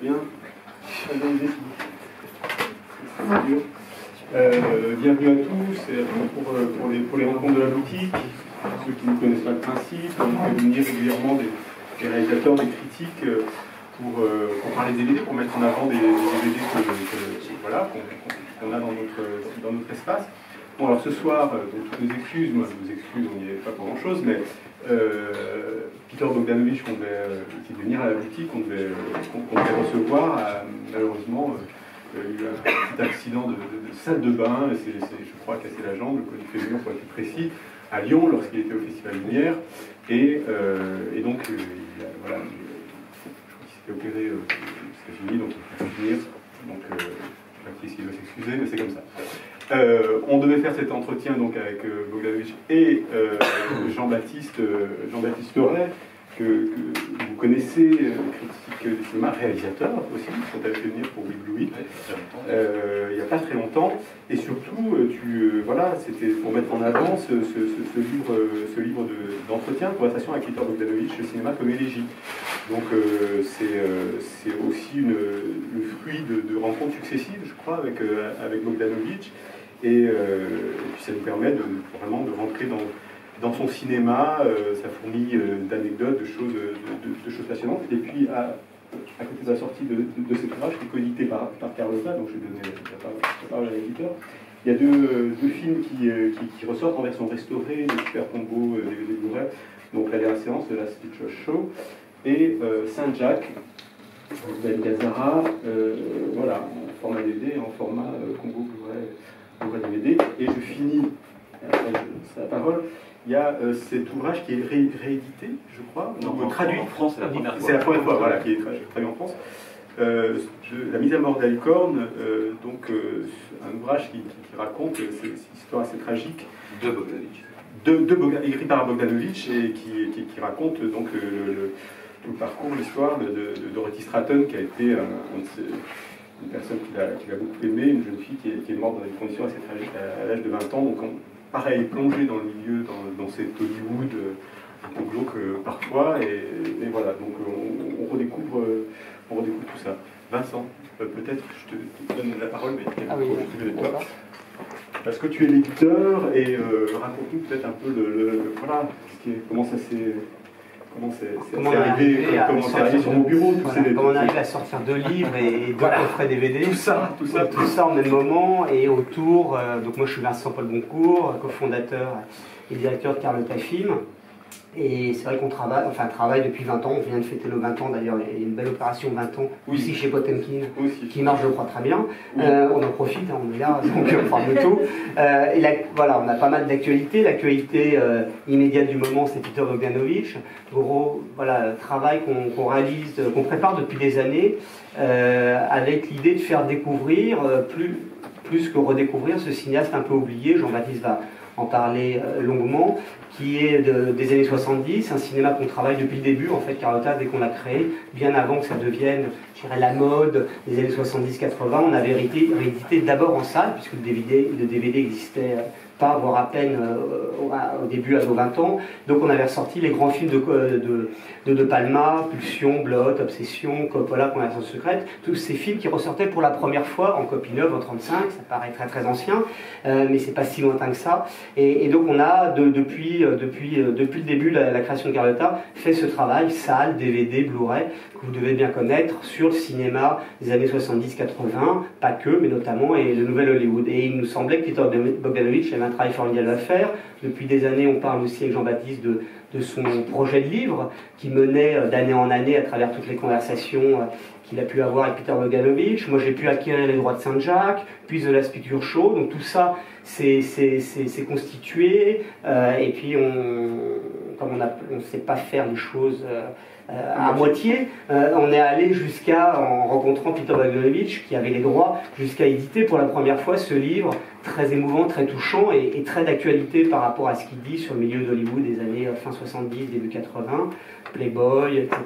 bien. Euh, bienvenue à tous pour, euh, pour, les, pour, les, rencontres de la boutique. Ceux qui ne connaissent pas le principe, on fait venir régulièrement des, réalisateurs, des critiques euh, pour, pour, parler des DVD, pour mettre en avant des, voilà, qu'on a dans notre, dans notre espace. Bon, alors ce soir, toutes nos excuses, moi je vous excuse, on n'y est pas pour grand chose, mais Peter Bogdanovich, qu'on devait, qui devait venir à la boutique, qu'on devait, devait, recevoir, malheureusement a eu un petit accident de, salle de bain, et je crois, cassé la jambe, le colique féminin pour être plus précis, à Lyon, lorsqu'il était au Festival Lumière. Et, euh, et donc, euh, il, a, voilà, je crois qu'il s'était opéré aux États-Unis, donc il. Donc, euh, je ne sais pas qui doit s'excuser, mais c'est comme ça. Euh, on devait faire cet entretien donc avec euh, Bogdanovich et euh, Jean-Baptiste Jean-Baptiste que, vous connaissez, euh, critique du cinéma, réalisateur aussi, qui sont allés venir pour Will Louis, euh, il n'y a pas très longtemps. Et surtout, euh, tu, voilà, c'était pour mettre en avant ce, livre, ce livre d'entretien, de, conversation avec Peter Bogdanovich, le cinéma comme élégie. Donc c'est aussi une, le fruit de, rencontres successives, je crois, avec, avec Bogdanovich. Et, et, puis ça nous permet vraiment de rentrer dans son cinéma, euh, ça fournit euh, d'anecdotes, de choses, passionnantes. Et puis, à, côté de la sortie de, cet ouvrage, qui est coédité par, par donc je vais donner la parole à l'éditeur, il y a deux, films euh, qui, ressortent. En version restaurée, le super combo des Blu-ray, donc La dernière séance de la Stitch Show, et Saint-Jacques, Ben Gazzara, voilà, en format DVD, en format combo Blu-ray DVD. Et je finis, la parole, il y a euh, cet ouvrage qui est réédité, je crois, non, traduit en France, c'est la première fois. C'est la première fois, voilà, qui est traduit en France. Euh, la mise à mort d'Alicorne, euh, donc un ouvrage qui, raconte cette histoire assez tragique de Bogdanovich, de, écrit par Bogdanovich et qui, raconte donc le, tout le parcours, l'histoire de, Dorothy Stratton, qui a été une personne qu'il a, beaucoup aimée, une jeune fille qui est, morte dans des conditions assez tragiques à, l'âge de 20 ans. Donc pareil, plongé dans le milieu, dans, cet Hollywood euh, un peu glauque euh, parfois, et, voilà, donc euh, on, redécouvre, on redécouvre tout ça. Vincent, peut-être je te, donne la parole, mais ah oui, toi. Parce que tu es l'éditeur, et raconte-nous peut-être un peu le, voilà, comment ça s'est comment c'est arrivé, comment c'est arrivé sur mon bureau, comment on arrive à sortir deux livres et deux coffrets DVD. Tout ça, tout ça, tout ça en même moment et autour. Euh, donc moi je suis Vincent Paul Boncourt, cofondateur et directeur de Carlotta Film. Et c'est vrai qu'on travaille, enfin, travaille depuis 20 ans, on vient de fêter nos 20 ans d'ailleurs, il y a une belle opération 20 ans aussi chez Potemkin qui marche je crois très bien. Euh, on en profite, hein, on est là, donc on parle de tout. Euh, et voilà, on a pas mal d'actualités. L'actualité euh, immédiate du moment, c'est Peter Bogdanovich. Gros voilà, travail qu'on réalise, qu'on prépare depuis des années, avec l'idée de faire découvrir, plus, plus que redécouvrir, ce cinéaste un peu oublié. Jean-Baptiste va en parler longuement, qui est des années 70, un cinéma qu'on travaille depuis le début, en fait, Carlotta, dès qu'on l'a créé, bien avant que ça devienne, je dirais, la mode des années 70-80, on avait réédité d'abord en salle, puisque le DVD, le DVD existait euh, pas, voire à peine euh, au début à nos 20 ans. Donc on avait ressorti les grands films de De, de, Palma, Pulsion, Blot, Obsession, Coppola, Conversation secrète, tous ces films qui ressortaient pour la première fois en copie neuve en 35, ça paraît très très ancien, euh, mais c'est pas si lointain que ça. Et, donc on a depuis, euh, depuis, le début de la, création de Carlotta fait ce travail, salle, DVD, Blu-ray, que vous devez bien connaître sur le cinéma des années 70-80, pas que, mais notamment, et le nouvel Hollywood. Et il nous semblait que Peter Bogdanovich avait un travail formidable à faire. Depuis des années, on parle aussi avec Jean-Baptiste de, son projet de livre qui menait euh, d'année en année à travers toutes les conversations euh, qu'il a pu avoir avec Peter Bogdanovich. Moi, j'ai pu acquérir les droits de Saint-Jacques, puis de la Picture Show. Donc tout ça, c'est constitué. Euh, et puis, on, comme on ne sait pas faire les choses euh, à moitié. Euh, on est allé jusqu'à, en rencontrant Peter Bogdanovich, qui avait les droits, jusqu'à éditer pour la première fois ce livre très émouvant, très touchant et, très d'actualité par rapport à ce qu'il dit sur le milieu d'Hollywood des années euh, fin 70, début 80, Playboy, etc.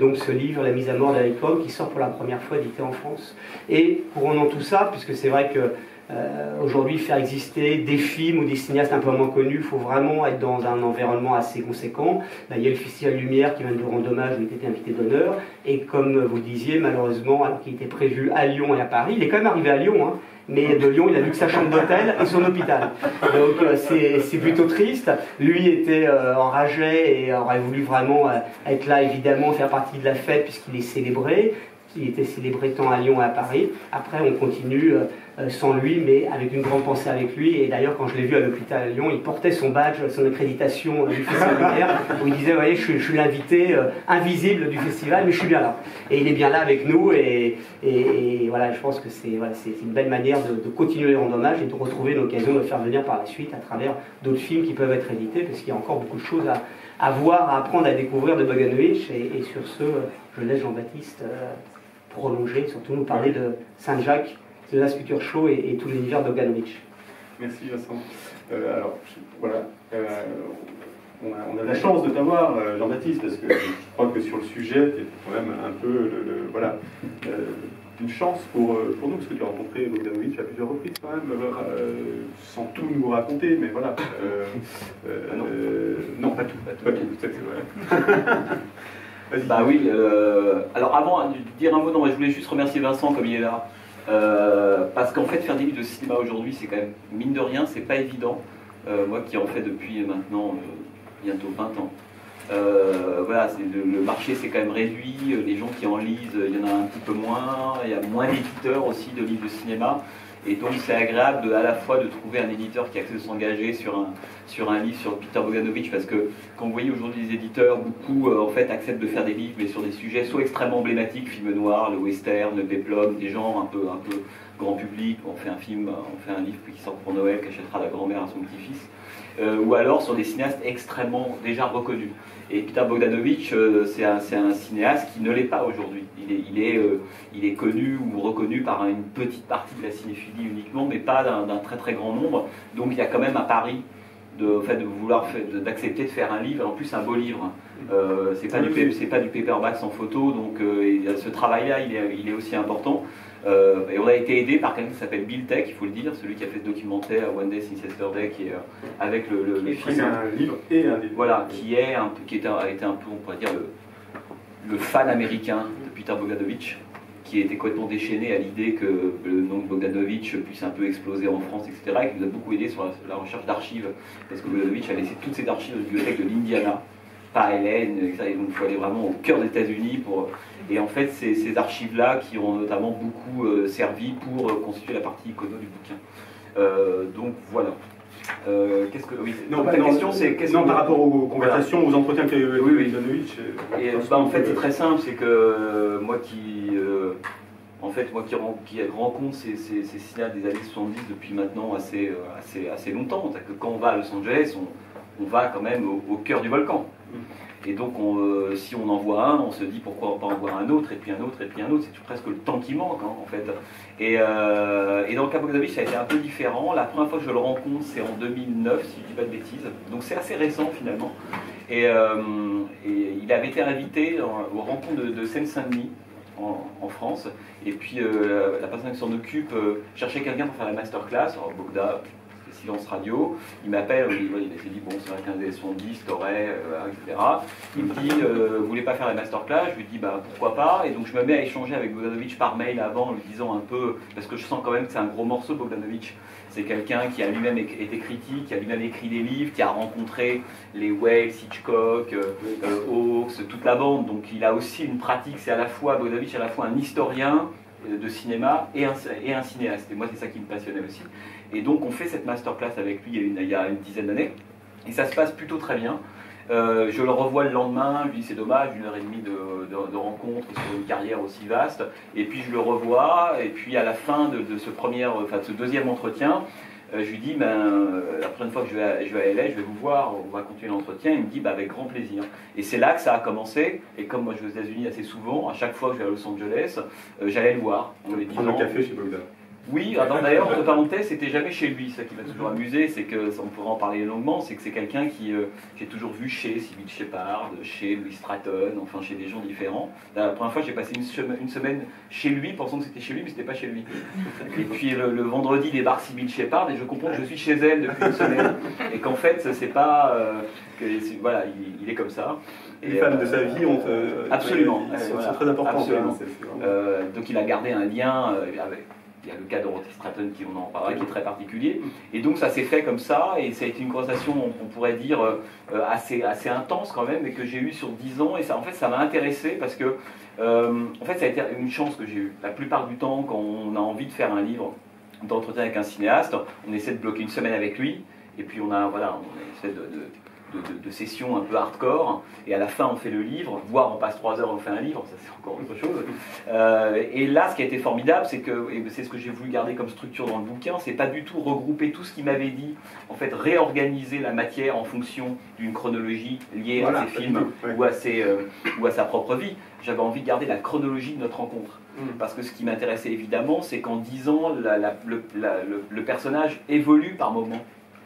donc ce livre, La mise à mort d'Alec qui sort pour la première fois édité en France. Et couronnant tout ça, puisque c'est vrai que euh, aujourd'hui faire exister des films ou des cinéastes un peu moins connus, il faut vraiment être dans un environnement assez conséquent. il y a le Festival Lumière qui vient de rendre hommage, où il était invité d'honneur. Et comme vous disiez, malheureusement, alors qu'il était prévu à Lyon et à Paris, il est quand même arrivé à Lyon. Hein, mais de Lyon, il a vu que sa chambre d'hôtel et son hôpital. Donc euh, c'est plutôt triste. Lui était euh, enragé et aurait voulu vraiment être là, évidemment, faire partie de la fête puisqu'il est célébré. Il était célébré tant à Lyon et à Paris. Après, on continue sans lui, mais avec une grande pensée avec lui. Et d'ailleurs, quand je l'ai vu à l'hôpital à Lyon, il portait son badge, son accréditation du festival où il disait, vous voyez, je suis, l'invité euh, invisible du festival, mais je suis bien là. Et il est bien là avec nous, et, voilà, je pense que c'est une belle manière de, continuer les rendre hommage et de retrouver l'occasion de le faire venir par la suite à travers d'autres films qui peuvent être édités, parce qu'il y a encore beaucoup de choses à, voir, à apprendre, à découvrir de Bogdanovich. Et, sur ce, je laisse Jean-Baptiste euh, prolonger, surtout nous parler de Saint-Jacques de la Future Show et, tout l'univers d'Oganovich. Merci Vincent. Euh, alors, voilà. Euh, on, a, la chance de t'avoir, euh, Jean-Baptiste, parce que je crois que sur le sujet, tu es quand même un peu le, voilà, une chance pour, pour nous, parce que tu as rencontré Bogdanovich à plusieurs reprises quand même, sans tout nous raconter, mais voilà. Ah non. non. pas tout. Pas tout, pas tout bah oui, alors avant de dire un mot, non, je voulais juste remercier Vincent comme il est là. Euh, parce qu'en fait, faire des livres de cinéma aujourd'hui, c'est quand même, mine de rien, c'est pas évident. Euh, moi qui en fais depuis maintenant euh, bientôt 20 ans. voilà, le, le, marché s'est quand même réduit, les gens qui en lisent, il y en a un petit peu moins, il y a moins d'éditeurs aussi de livres de cinéma. Et donc c'est agréable à la fois de trouver un éditeur qui accepte de s'engager sur un, sur un livre sur Peter Bogdanovich, parce que quand vous voyez aujourd'hui les éditeurs, beaucoup en fait acceptent de faire des livres, mais sur des sujets soit extrêmement emblématiques, film noir, le western, le peplum, des gens un peu, un peu grand public, on fait un film, on fait un livre qui sort pour Noël, qu'achètera la grand-mère à son petit-fils, euh, ou alors sur des cinéastes extrêmement déjà reconnus. Et Peter Bogdanovich, euh, c'est un, un, cinéaste qui ne l'est pas aujourd'hui. Il est, il, est, euh, il est connu ou reconnu par une petite partie de la cinéphilie uniquement, mais pas d'un très très grand nombre. Donc il y a quand même un pari de, fait, de vouloir d'accepter de faire un livre, en plus un beau livre. Euh, c'est pas, du, c'est pas du paperback sans photo, donc ce travail-là, il est, il est aussi important. Euh, et on a été aidé par quelqu'un qui s'appelle Bill Tech, il faut le dire, celui qui a fait le documentaire One Day Since Yesterday, qui est euh, avec le, le, film. un livre et un livre. Voilà, qui, est un, qui a été un peu, on pourrait dire, le, fan américain de Peter Bogdanovich, qui était complètement déchaîné à l'idée que le nom de Bogdanovich puisse un peu exploser en France, etc. Et qui nous a beaucoup aidé sur la, recherche d'archives, parce que Bogdanovich a laissé toutes ses archives dans la bibliothèque de l'Indiana pas Hélène, et donc il faut aller vraiment au cœur des États-Unis pour. Et en fait, c'est ces archives-là qui ont notamment beaucoup euh, servi pour euh, constituer la partie icono du bouquin. Euh, donc voilà. qu'est-ce que oui non, ta question c'est non par rapport aux conversations aux entretiens que oui, oui. et bah, en fait c'est très simple c'est que moi qui en fait moi qui, qui rencontre ces, ces, ces signaux des années 70 depuis maintenant assez assez assez longtemps que quand on va à Los Angeles on, on va quand même au cœur du volcan et donc, euh, si on en voit un, on se dit pourquoi pas en voir un autre, et puis un autre, et puis un autre. C'est presque le temps qui manque, hein, en fait. Et, euh, et dans le cas ça a été un peu différent. La première fois que je le rencontre, c'est en 2009, si je ne dis pas de bêtises. Donc, c'est assez récent, finalement. Et, euh, il avait été invité aux rencontres de, Seine-Saint-Denis. En, France. Et puis la personne qui s'en occupe cherchait quelqu'un pour faire la masterclass. Alors Bogda, radio. Il m'appelle, il, s'est dit, bon, c'est vrai qu'un des 70, t'aurais, euh, etc. Il me dit, euh, vous voulez pas faire la masterclass? Je lui dis, bah pourquoi pas? Et donc je me mets à échanger avec Bogdanovich par mail avant, lui disant un peu, parce que je sens quand même que c'est un gros morceau, Bogdanovich. C'est quelqu'un qui a lui-même été critique, qui a lui-même écrit des livres, qui a rencontré les Wells, Hitchcock, euh, Hawks, toute la bande. Donc il a aussi une pratique, c'est à la fois, Bogdanovich à la fois un historien, de cinéma et un, et un cinéaste. Et moi, c'est ça qui me passionnait aussi. Et donc, on fait cette masterclass avec lui il y a une, dizaine d'années. Et ça se passe plutôt très bien. Euh, je le revois le lendemain, lui c'est dommage, une heure et demie de, de, rencontre sur une carrière aussi vaste. Et puis je le revois, et puis à la fin de, ce, premier, enfin, de ce deuxième entretien, euh, je lui dis, ben, euh, la prochaine fois que je vais, à, je vais LA, je vais vous voir, on va continuer l'entretien. Il me dit, ben, avec grand plaisir. Et c'est là que ça a commencé. Et comme moi je vais aux États-Unis assez souvent, à chaque fois que je vais à Los Angeles, j'allais le voir. En le café chez Bogdan. Oui, d'ailleurs, entre parenthèses, c'était jamais chez lui. Ça qui m'a toujours amusé, c'est que, on pourra en parler longuement, c'est que c'est quelqu'un qui euh, j'ai toujours vu chez Sybil Shepard, chez Louis Stratton, enfin chez des gens différents. La première fois, j'ai passé une, semaine chez lui, pensant que c'était chez lui, mais c'était pas chez lui. Et puis le, vendredi, il débarque Sybil Shepard et je comprends que je suis chez elle depuis une semaine et qu'en fait, c'est pas euh, que voilà, il, est comme ça. les femmes de sa vie ont absolument, c'est très important. Absolument. donc il a gardé un lien avec il y a le cas de Stratton qui on en parlera, qui est très particulier. Et donc ça s'est fait comme ça, et ça a été une conversation, on, pourrait dire, euh, assez, assez intense quand même, et que j'ai eue sur 10 ans. Et ça, en fait, ça m'a intéressé parce que, euh, en fait, ça a été une chance que j'ai eue. La plupart du temps, quand on a envie de faire un livre d'entretien avec un cinéaste, on essaie de bloquer une semaine avec lui, et puis on a, voilà, on essaie de de, sessions un peu hardcore, et à la fin on fait le livre, voire on passe trois heures on fait un livre, ça c'est encore autre chose. Euh, et là, ce qui a été formidable, c'est que, et c'est ce que j'ai voulu garder comme structure dans le bouquin, c'est pas du tout regrouper tout ce qu'il m'avait dit, en fait réorganiser la matière en fonction d'une chronologie liée à ses films ou, à ses, euh, ou à sa propre vie. J'avais envie de garder la chronologie de notre rencontre. Mm. Parce que ce qui m'intéressait évidemment, c'est qu'en dix ans, le, le personnage évolue par moments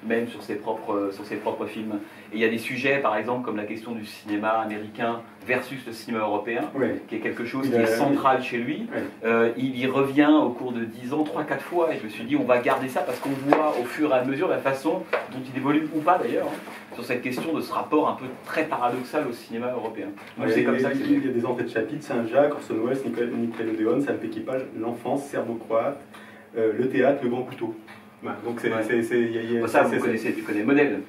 même sur ses propres, sur ses propres films. Et il y a des sujets, par exemple, comme la question du cinéma américain versus le cinéma européen, qui est quelque chose qui est central chez lui. Euh, il y revient au cours de 10 ans, 3-4 fois, et je me suis dit, on va garder ça parce qu'on voit au fur et à mesure la façon dont il évolue, ou pas d'ailleurs, hein, sur cette question de ce rapport un peu très paradoxal au cinéma européen. c'est comme ça Il y a des entrées de chapitres, Saint-Jacques, Orson Welles, Nickelodeon, ça Pekipage, l'enfance serbo-croate, euh, le théâtre, le grand couteau. donc c'est, ça, vous connaissez, tu connais le modèle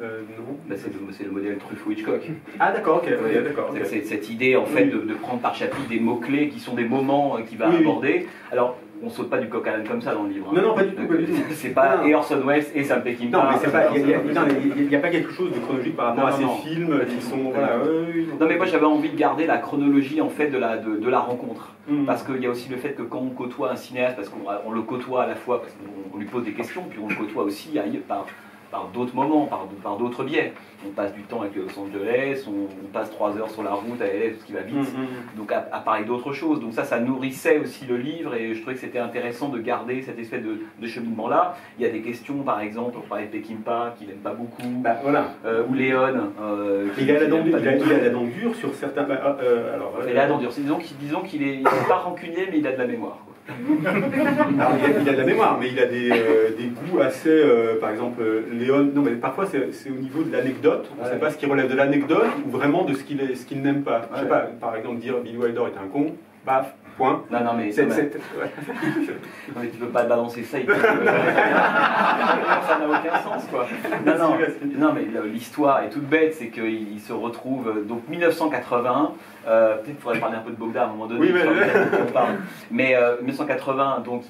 euh, non. Bah, c'est le, modèle Truffaut-Hitchcock. Ah d'accord, ok. d'accord. C'est cette idée en fait de, prendre par chapitre des mots-clés qui sont des moments euh, qu'il va aborder. Alors, on saute pas du coq à l'âne comme ça dans le livre. Hein. Non, non, pas du tout. c'est pas et Orson Welles et Sam Peckinpah. Non, mais c'est pas. Il n'y a, pas quelque chose de chronologique par rapport à ces films qui sont. non, mais moi j'avais envie de garder la chronologie en fait de la, de, la rencontre. Mm. Parce qu'il y a aussi le fait que quand on côtoie un cinéaste, parce qu'on le côtoie à la fois parce qu'on lui pose des questions, puis on le côtoie aussi par, par d'autres moments, par, par d'autres biais. On passe du temps avec Los Angeles, on, passe trois heures sur la route à LA, ce qui va vite, mm, mm, mm. donc à, parler d'autres choses. Donc ça, ça nourrissait aussi le livre et je trouvais que c'était intéressant de garder cette espèce de, cheminement-là. Il y a des questions, par exemple, on parlait de Peckinpah, qu'il n'aime pas beaucoup, bah, voilà. Euh, ou Léon. Euh, il, a la dent, il, a, la dent dure sur certains... Euh, euh alors, il a la dent dure. Disons qu'il n'est pas rancunier, mais il a de la mémoire. il, a, de la mémoire, mais il a des, euh, goûts assez. Euh, par exemple, Léon. Non, mais parfois c'est au niveau de l'anecdote. On ne sait pas ce qui relève de l'anecdote ou vraiment de ce qu'il n'aime pas. Je sais pas, par exemple, dire Billy Wilder est un con, paf, point. Non, non, mais. C'est, non, mais tu peux pas balancer ça. Il ça n'a aucun sens, quoi. Non, non, non mais l'histoire est toute bête, c'est qu'il se retrouve. Donc 1980. Euh, peut-être qu'il faudrait parler un peu de Bogdan à un moment donné. Oui, mais, 1980, euh, donc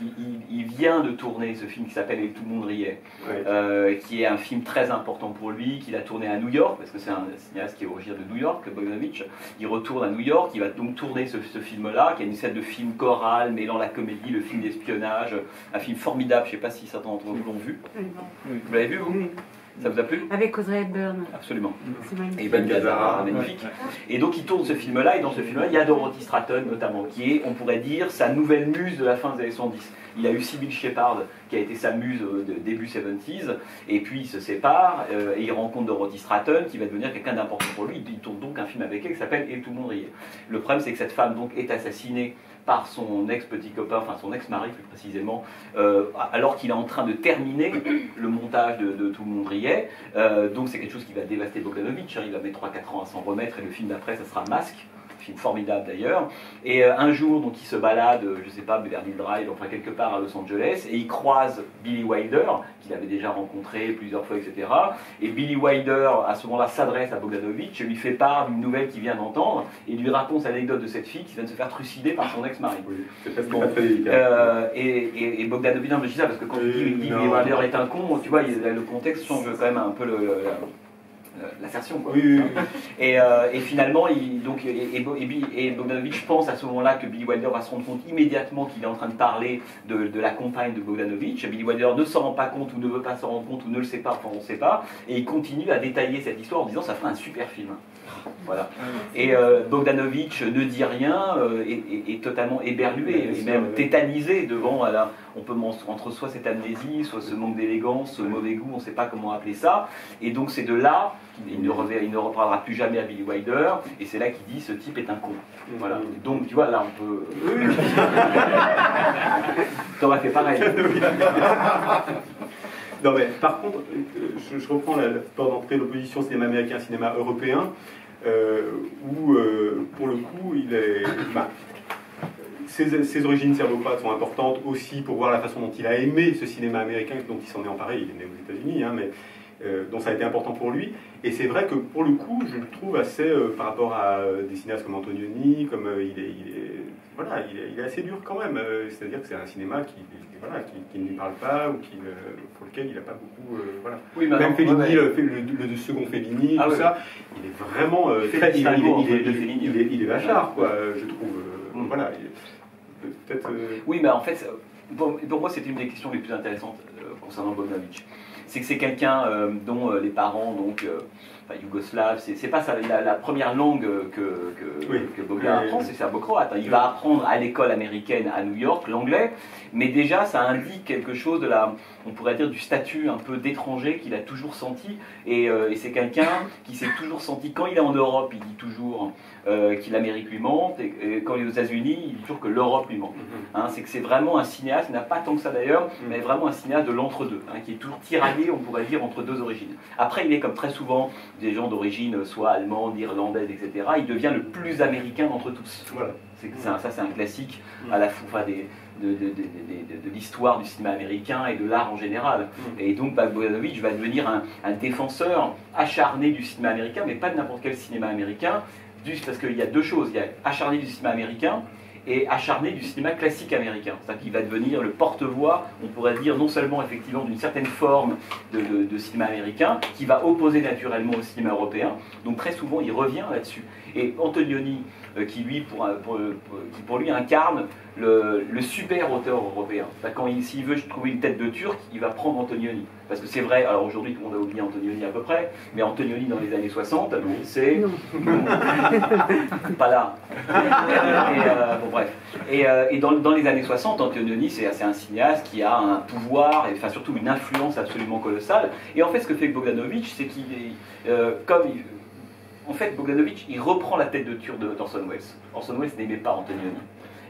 il, vient de tourner ce film qui s'appelle Et tout le monde riait, euh, qui est un film très important pour lui, qu'il a tourné à New York, parce que c'est un cinéaste qui est originaire de New York, Bogdanovich. Il retourne à New York, il va donc tourner ce, film-là, qui est une scène de film choral mêlant la comédie, le film d'espionnage, un film formidable. Je ne sais pas si certains d'entre vous l'ont vu. Vous l'avez vu, vous? Ça vous a plu? Avec Audrey Hepburn. Absolument. Et Ben Gazzara, magnifique. Et donc il tourne ce film-là, et dans ce film-là, il y a Dorothy Stratton notamment, qui est, on pourrait dire, sa nouvelle muse de la fin des années 70. Il a eu Sybil Shepard, qui a été sa muse de début 70s, et puis il se sépare, euh, et il rencontre Dorothy Stratton, qui va devenir quelqu'un d'important pour lui. Il tourne donc un film avec elle qui s'appelle Et tout le monde riait. Le problème, c'est que cette femme donc est assassinée par son ex-petit copain, enfin son ex-mari plus précisément, euh, alors qu'il est en train de terminer le montage de, Tout le monde riait. Euh, donc c'est quelque chose qui va dévaster Bogdanovich, il va mettre 3-4 ans à s'en remettre et le film d'après, ça sera Masque film formidable d'ailleurs. Et euh, un jour, donc, il se balade, je sais pas, Beverly Drive, enfin quelque part à Los Angeles, et il croise Billy Wilder, qu'il avait déjà rencontré plusieurs fois, etc. Et Billy Wilder, à ce moment-là, s'adresse à Bogdanovich, lui fait part d'une nouvelle qu'il vient d'entendre, et lui raconte l'anecdote de cette fille qui vient de se faire trucider par son ex-mari. c'est. Euh, et, et, Bogdanovich, non, je dis ça parce que quand il dit Billy Wilder est un con, tu vois, le contexte change quand même un peu le euh, l'assertion. Oui, Et, euh, et, finalement, il, donc, et, et, Bogdanovich pense à ce moment-là que Billy Wilder va se rendre compte immédiatement qu'il est en train de parler de, de la compagne de Bogdanovich. Billy Wilder ne s'en rend pas compte ou ne veut pas s'en rendre compte ou ne le sait pas, enfin on ne sait pas. Et il continue à détailler cette histoire en disant ça ferait un super film. Voilà. Et euh, Bogdanovich ne dit rien, euh, est, totalement éberlué, et même tétanisé devant. la, on peut entre soit cette amnésie, soit ce manque d'élégance, ce mauvais goût, on ne sait pas comment appeler ça. Et donc c'est de là qu'il ne, il ne reparlera plus jamais à Billy Wilder, et c'est là qu'il dit ce type est un con. Voilà. Donc tu vois, là on peut. T'aurais fait pareil. non mais par contre, je, je reprends la, porte d'entrée de l'opposition cinéma américain, cinéma européen. Euh, où, euh, pour le coup, bah, ses, origines serbo-croates sont importantes aussi pour voir la façon dont il a aimé ce cinéma américain, dont il s'en est emparé, il est né aux États-Unis, hein, mais euh, dont ça a été important pour lui. Et c'est vrai que pour le coup, je le trouve assez, par rapport à des cinéastes comme Antonioni, comme il est, il est voilà, il est, assez dur quand même. C'est-à-dire que c'est un cinéma qui, voilà, qui, ne lui parle pas ou qui, pour lequel il n'a pas beaucoup. Euh, voilà. Oui, Même Fellini, le, le, second Fellini, ah tout ça, il est vraiment euh, très. Il, il, est, il, est, vachard, quoi, je trouve. Euh, mm. Voilà. Peut-être. Oui, mais en fait, pour, pour moi, c'était une des questions les plus intéressantes concernant Bogdanovich. C'est que c'est quelqu'un dont les parents, donc enfin, yougoslave, c'est pas ça, la, première langue que, que, que apprend, c'est serbo-croate. Hein. Il va apprendre à l'école américaine à New York l'anglais, mais déjà ça indique quelque chose de la, on pourrait dire, du statut un peu d'étranger qu'il a toujours senti. Et, euh, et c'est quelqu'un qui s'est toujours senti, quand il est en Europe, il dit toujours euh, que l'Amérique lui manque, et, quand il est aux États-Unis, il dit toujours que l'Europe lui manque. Mm-hmm. Hein, c'est que c'est vraiment un cinéaste, il n'a pas tant que ça d'ailleurs, mm-hmm. mais vraiment un cinéaste de l'entre-deux, hein, qui est toujours tiraillé, on pourrait dire, entre deux origines. Après, il est comme très souvent des gens d'origine soit allemande, irlandaise, etc. Il devient le plus américain d'entre tous. Voilà. ça, c'est un classique mm. à la fois des, de, de, de, l'histoire du cinéma américain et de l'art en général. Mm. Et donc Bogdanovich va devenir un, un, défenseur acharné du cinéma américain, mais pas de n'importe quel cinéma américain, parce qu'il y a deux choses. Il y a acharné du cinéma américain et acharné du cinéma classique américain. C'est-à-dire qu'il va devenir le porte-voix, on pourrait dire, non seulement effectivement d'une certaine forme de, de, cinéma américain, qui va opposer naturellement au cinéma européen. Donc très souvent, il revient là-dessus. Et Antonioni, qui lui, pour, pour, qui pour lui incarne le, super auteur européen. Quand s'il veut trouver une tête de Turc, il va prendre Antonioni. Parce que c'est vrai, alors aujourd'hui tout le monde a oublié Antonioni à peu près, mais Antonioni dans les années 60, c'est. pas là. et, euh, bon, bref. Et, euh, et dans, dans, les années 60, Antonioni, c'est un cinéaste qui a un pouvoir, et enfin surtout une influence absolument colossale. Et en fait, ce que fait Bogdanovich, c'est qu'il est. Euh, comme. En fait, Bogdanovich, il reprend la tête de Turc d'Orson Welles. Orson Welles n'aimait pas Antonioni.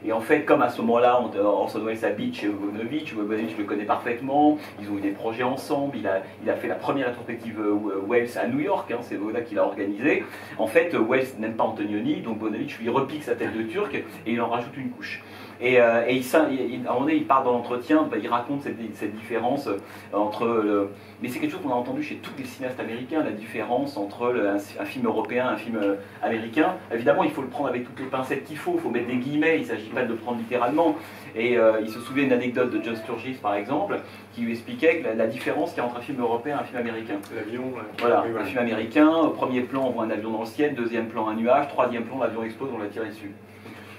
Et en fait, comme à ce moment-là, Orson Welles habite chez Bogdanovich, Bogdanovich le connaît parfaitement, ils ont eu des projets ensemble, il a, il a fait la première rétrospective euh, Wells à New York, hein, c'est Bogdanovich qui l'a organisé. En fait, Wells n'aime pas Antonioni, donc Bogdanovich lui repique sa tête de turc et il en rajoute une couche. Et, euh, et il, il, à un moment donné, il part dans l'entretien, bah, il raconte cette, cette, différence euh, entre le. Mais c'est quelque chose qu'on a entendu chez tous les cinéastes américains, la différence entre un, film européen et un film euh, américain. Évidemment, il faut le prendre avec toutes les pincettes qu'il faut, il faut mettre des guillemets, il ne s'agit pas de le prendre littéralement. Et il se souvient d'une anecdote de John Sturgis, par exemple, qui lui expliquait la, différence qu'il y a entre un film européen et un film américain. L'avion, Voilà, un film américain, au premier plan, on voit un avion dans le ciel, deuxième plan, un nuage, troisième plan, l'avion explose, on l'a tiré dessus.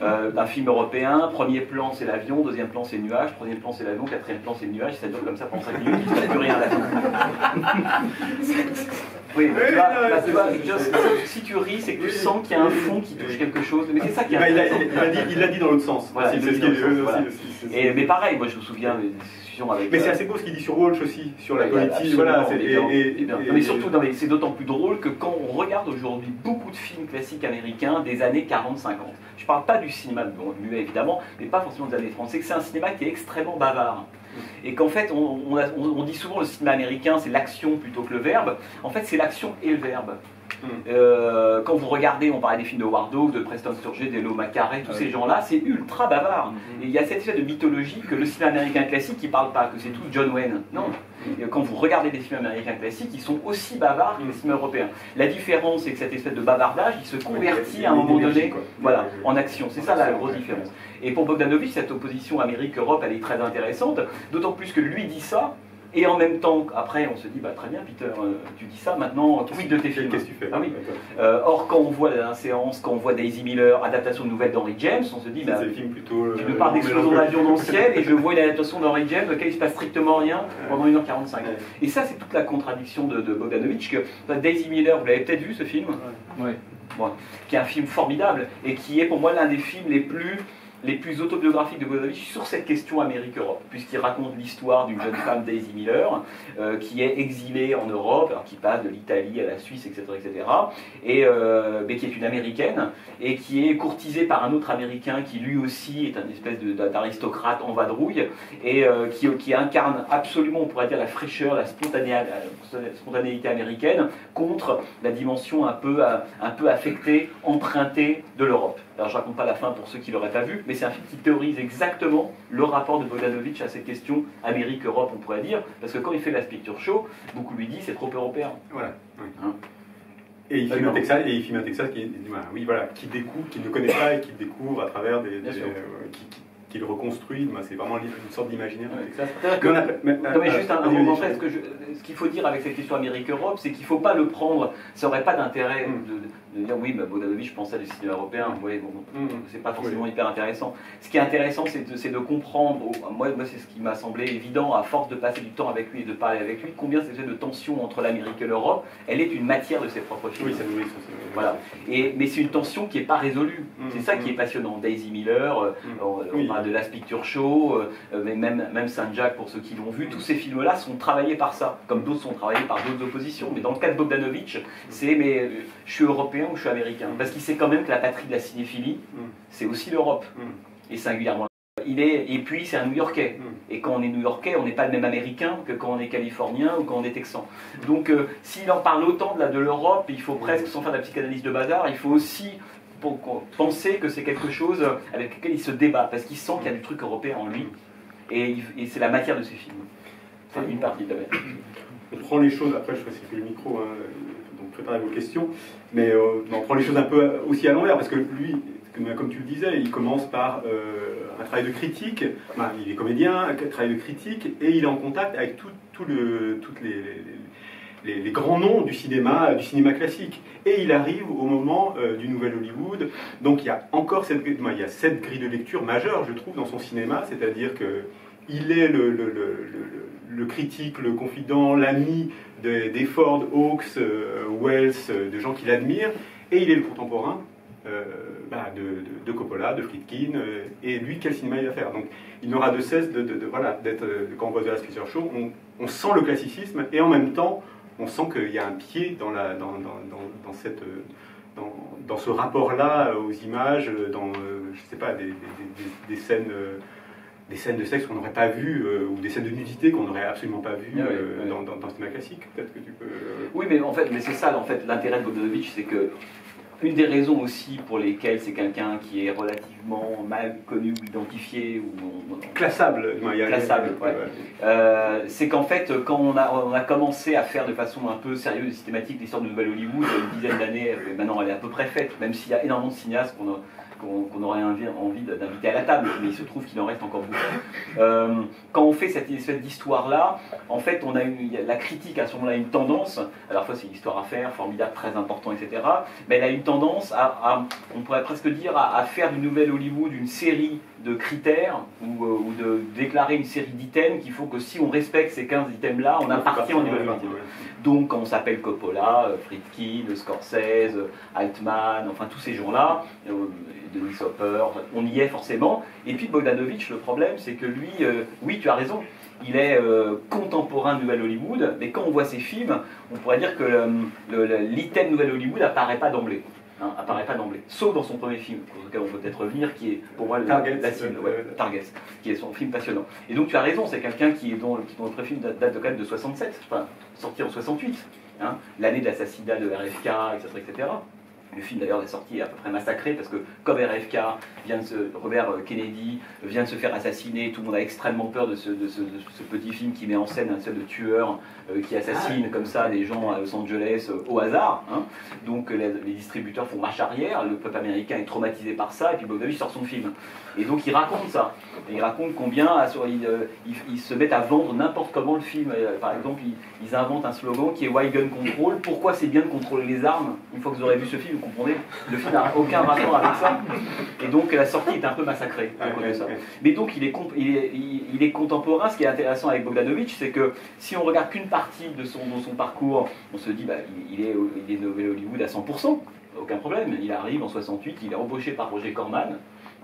Euh, un film européen, premier plan c'est l'avion, deuxième plan c'est le nuage, troisième plan c'est l'avion, quatrième plan c'est le nuage, ça dure comme ça pendant 5 minutes, il ne se plus rien à la fin. oui, tu vois, si tu ris, c'est que tu sens qu'il y a un fond qui touche quelque chose, mais c'est ça qui est intéressant. Il l'a dit, dans l'autre sens. Voilà, et, mais pareil, moi je me souviens avec. Mais c'est euh, assez beau ce qu'il dit sur Walsh aussi, sur la politique. Voilà, mais surtout, c'est d'autant plus drôle que quand on regarde aujourd'hui beaucoup de films classiques américains des années 40-50, je ne parle pas du cinéma muet évidemment, mais pas forcément des années 30, c'est que c'est un cinéma qui est extrêmement bavard. Et qu'en fait, on, on, dit souvent le cinéma américain, c'est l'action plutôt que le verbe. En fait, c'est l'action et le verbe. Euh, quand vous regardez, on parlait des films de Howard de Preston Sturges, d'Elo Macaré, tous ces gens-là, c'est ultra bavard. Hmm. Et il y a cette espèce de mythologie que le cinéma américain classique, il parle pas, que c'est tout John Wayne. Non. Hmm. quand vous regardez des films américains classiques, ils sont aussi bavards que les films européens. La différence, c'est que cette espèce de bavardage, il se convertit à un moment donné voilà, en action. C'est ça la grosse différence. Et pour Bogdanovich, cette opposition Amérique-Europe, elle est très intéressante, d'autant plus que lui dit ça, Et en même temps, après, on se dit, bah, très bien, Peter, euh, tu dis ça, maintenant, tweet de tes films. Qu'est-ce que tu fais ah, oui. Euh, or, quand on voit la séance, quand on voit Daisy Miller, adaptation de nouvelle d'Henry James, on se dit, bah, plutôt, tu nous parles d'explosion d'avion dans le ciel, et je vois une adaptation d'Henry James, laquelle il se passe strictement rien pendant 1h45. Et ça, c'est toute la contradiction de, de Bogdanovich, que bah, Daisy Miller, vous l'avez peut-être vu ce film Oui. qui est un film formidable, et qui est pour moi l'un des films les plus les plus autobiographiques de Bogdanovich sur cette question Amérique-Europe, puisqu'il raconte l'histoire d'une jeune femme, Daisy Miller, euh, qui est exilée en Europe, alors qui passe de l'Italie à la Suisse, etc., etc., et, euh, mais qui est une Américaine, et qui est courtisée par un autre Américain qui lui aussi est un espèce d'aristocrate en vadrouille, et euh, qui, incarne absolument, on pourrait dire, la fraîcheur, la spontanéité américaine contre la dimension un peu affectée, empruntée de l'Europe. Alors je raconte pas la fin pour ceux qui l'auraient pas vu, mais c'est un film qui théorise exactement le rapport de Bogdanovich à cette question Amérique-Europe, on pourrait dire, parce que quand il fait la Picture Show, beaucoup lui disent c'est trop européen. Voilà. Hein et il filme un Texas, et il filme un Texas qui, oui, voilà, qui découvre, qui ne connaît pas et qui découvre à travers des, euh, qui, qu'il reconstruit. C'est vraiment une sorte d'imaginaire. non, mais juste un, moment ce qu'il faut dire avec cette question Amérique-Europe, c'est qu'il ne faut pas le prendre. Ça n'aurait pas d'intérêt mm. de, dire oui, bah, je pensais du cinéma européen. Vous voyez, bon, mm. c'est pas forcément hyper intéressant. Ce qui est intéressant, c'est de, de, comprendre. Moi, moi c'est ce qui m'a semblé évident à force de passer du temps avec lui et de parler avec lui, combien cette de tension entre l'Amérique et l'Europe, elle est une matière de ses propres films. Oui, ça nous Voilà. Et, mais c'est une tension qui n'est pas résolue. Mm. C'est ça qui est passionnant. Daisy Miller, euh, on, parle de Last Picture Show, euh, mais même, même Saint-Jacques pour ceux qui l'ont vu, tous ces films-là sont travaillés par ça, comme d'autres sont travaillés par d'autres oppositions. Mais dans le cas de Bogdanovich, c'est mais euh, je suis européen ou je suis américain? Parce qu'il sait quand même que la patrie de la cinéphilie, mm. c'est aussi l'Europe, mm. et singulièrement. Il est, et puis c'est un New-Yorkais. Mm. Et quand on est New-Yorkais, on n'est pas le même Américain que quand on est Californien ou quand on est Texan. Donc euh, s'il en parle autant de l'Europe, il faut presque, sans faire de la psychanalyse de bazar, il faut aussi penser que c'est quelque chose avec lequel il se débat, parce qu'il sent qu'il y a du truc européen en lui, et, c'est la matière de ses films. C'est une partie de la matière. On prend les choses, après je fait le micro, hein, donc préparez vos questions, mais euh, on prend les choses un peu aussi à l'envers, parce que lui, comme tu le disais, il commence par euh, un travail de critique, il est comédien, un travail de critique, et il est en contact avec tout, le, toutes les les, grands noms du cinéma, du cinéma classique. Et il arrive au moment euh, du Nouvel Hollywood. Donc il y a encore cette, grille de lecture majeure, je trouve, dans son cinéma, c'est-à-dire que il est le, critique, le confident, l'ami des Ford, Hawks, euh, Wells, euh, de gens qu'il admire, et il est le contemporain bah, de, Coppola, de Friedkin, et lui, quel cinéma il va faire? Donc il n'aura de cesse de, voilà, d'être, quand on voit de la Spencer Show, on, sent le classicisme, et en même temps, on sent qu'il y a un pied dans, la, dans, dans, cette, dans, ce rapport-là aux images, dans, je sais pas, des, des, scènes des scènes de sexe qu'on n'aurait pas vues, euh, ou des scènes de nudité qu'on n'aurait absolument pas vues ah euh, Dans, dans, le cinéma classique. Peut-être que tu peux. Euh, oui, mais en fait, mais c'est ça, en fait, l'intérêt de Bogdanovich, c'est que une des raisons aussi pour lesquelles c'est quelqu'un qui est relativement mal connu ou identifié ou classable, classable, euh, c'est qu'en fait quand on a, on a commencé à faire de façon un peu sérieuse et systématique l'histoire de Nouvelle Hollywood, il y a une dizaine d'années, euh, maintenant elle est à peu près faite, même s'il y a énormément de cinéastes qu'on a qu'on aurait envie d'inviter à la table, mais il se trouve qu'il en reste encore beaucoup. Euh, quand on fait cette espèce d'histoire-là, en fait, on a la critique à ce moment-là une tendance, à la fois c'est une histoire à faire, formidable, très important, etc., mais elle a une tendance à, on pourrait presque dire, à, faire du nouvel Hollywood une série de critères ou, euh, ou de déclarer une série d'items qu'il faut que si on respecte ces 15 items-là, on appartient au nouvel Hollywood. Donc, quand on s'appelle Coppola, euh, Friedkin, Scorsese, Altman, enfin tous ces gens-là, Denis Hopper, on y est forcément. Et puis Bogdanovich, le problème, c'est que lui, euh, oui, tu as raison, il est euh, contemporain de Nouvelle Hollywood, mais quand on voit ses films, on pourrait dire que l'item Nouvelle Hollywood apparaît pas d'emblée. Hein, apparaît pas d'emblée, sauf dans son premier film, pour lequel on peut peut-être revenir, qui est pour moi Target, la cible, Target, qui est son film passionnant. Et donc tu as raison, c'est quelqu'un qui est dont, le premier film date, de quand même de 67, enfin sorti en 68, hein, l'année de l'assassinat de RFK, etc., etc. Le film d'ailleurs est sorti à peu près massacré parce que comme RFK vient de se, Robert Kennedy vient de se faire assassiner, tout le monde a extrêmement peur de ce, petit film qui met en scène un seul de tueur euh, qui assassine ah comme ça des gens à Los Angeles euh, au hasard. Hein. Donc les, distributeurs font marche arrière, le peuple américain est traumatisé par ça et puis Bogdanovich sort son film. Et donc il raconte ça. Et il raconte combien euh, ils, se mettent à vendre n'importe comment le film. Euh, par exemple, ils, inventent un slogan qui est Why Gun Control? Pourquoi c'est bien de contrôler les armes? Une fois que vous aurez vu ce film, vous comprenez, le film n'a aucun rapport avec ça. Et donc la sortie est un peu massacrée Mais donc il est, contemporain. Ce qui est intéressant avec Bogdanovich, c'est que si on regarde qu'une partie de son, parcours, on se dit bah, il, est, il est Nouvelle Hollywood à 100% aucun problème. Il arrive en 68, il est embauché par Roger Corman,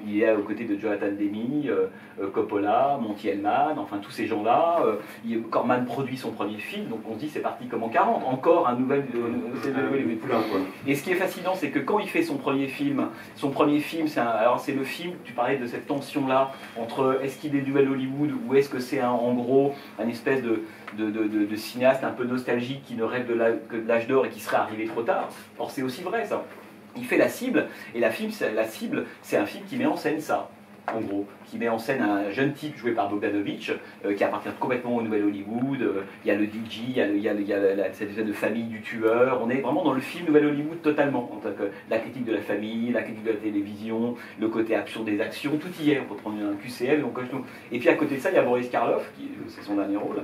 il est aux côtés de Jonathan Demi, euh, euh, Coppola, Monty Hellman, enfin tous ces gens-là. Euh, Corman produit son premier film, donc on se dit c'est parti comme en 40, encore un nouvel. Et ce qui est fascinant, c'est que quand il fait son premier film, son premier film, c'est alors c'est le film, tu parlais de cette tension-là entre est-ce qu'il est duel Hollywood ou est-ce que c'est en gros un espèce de, de, cinéaste un peu nostalgique qui ne rêve que de l'âge d'or et qui serait arrivé trop tard? Or c'est aussi vrai ça il fait la cible, et la, film, la cible, c'est un film qui met en scène ça, en gros, qui met en scène un jeune type joué par Bogdanovich, euh, qui appartient complètement au Nouvel Hollywood, euh, il y a le DJ, il y a, il y cette espèce de famille du tueur, on est vraiment dans le film Nouvel Hollywood totalement, en tant que la critique de la famille, la critique de la télévision, le côté absurde des actions, tout y est, on peut prendre un QCM, donc, et puis à côté de ça, il y a Boris Karloff, qui c'est son dernier rôle,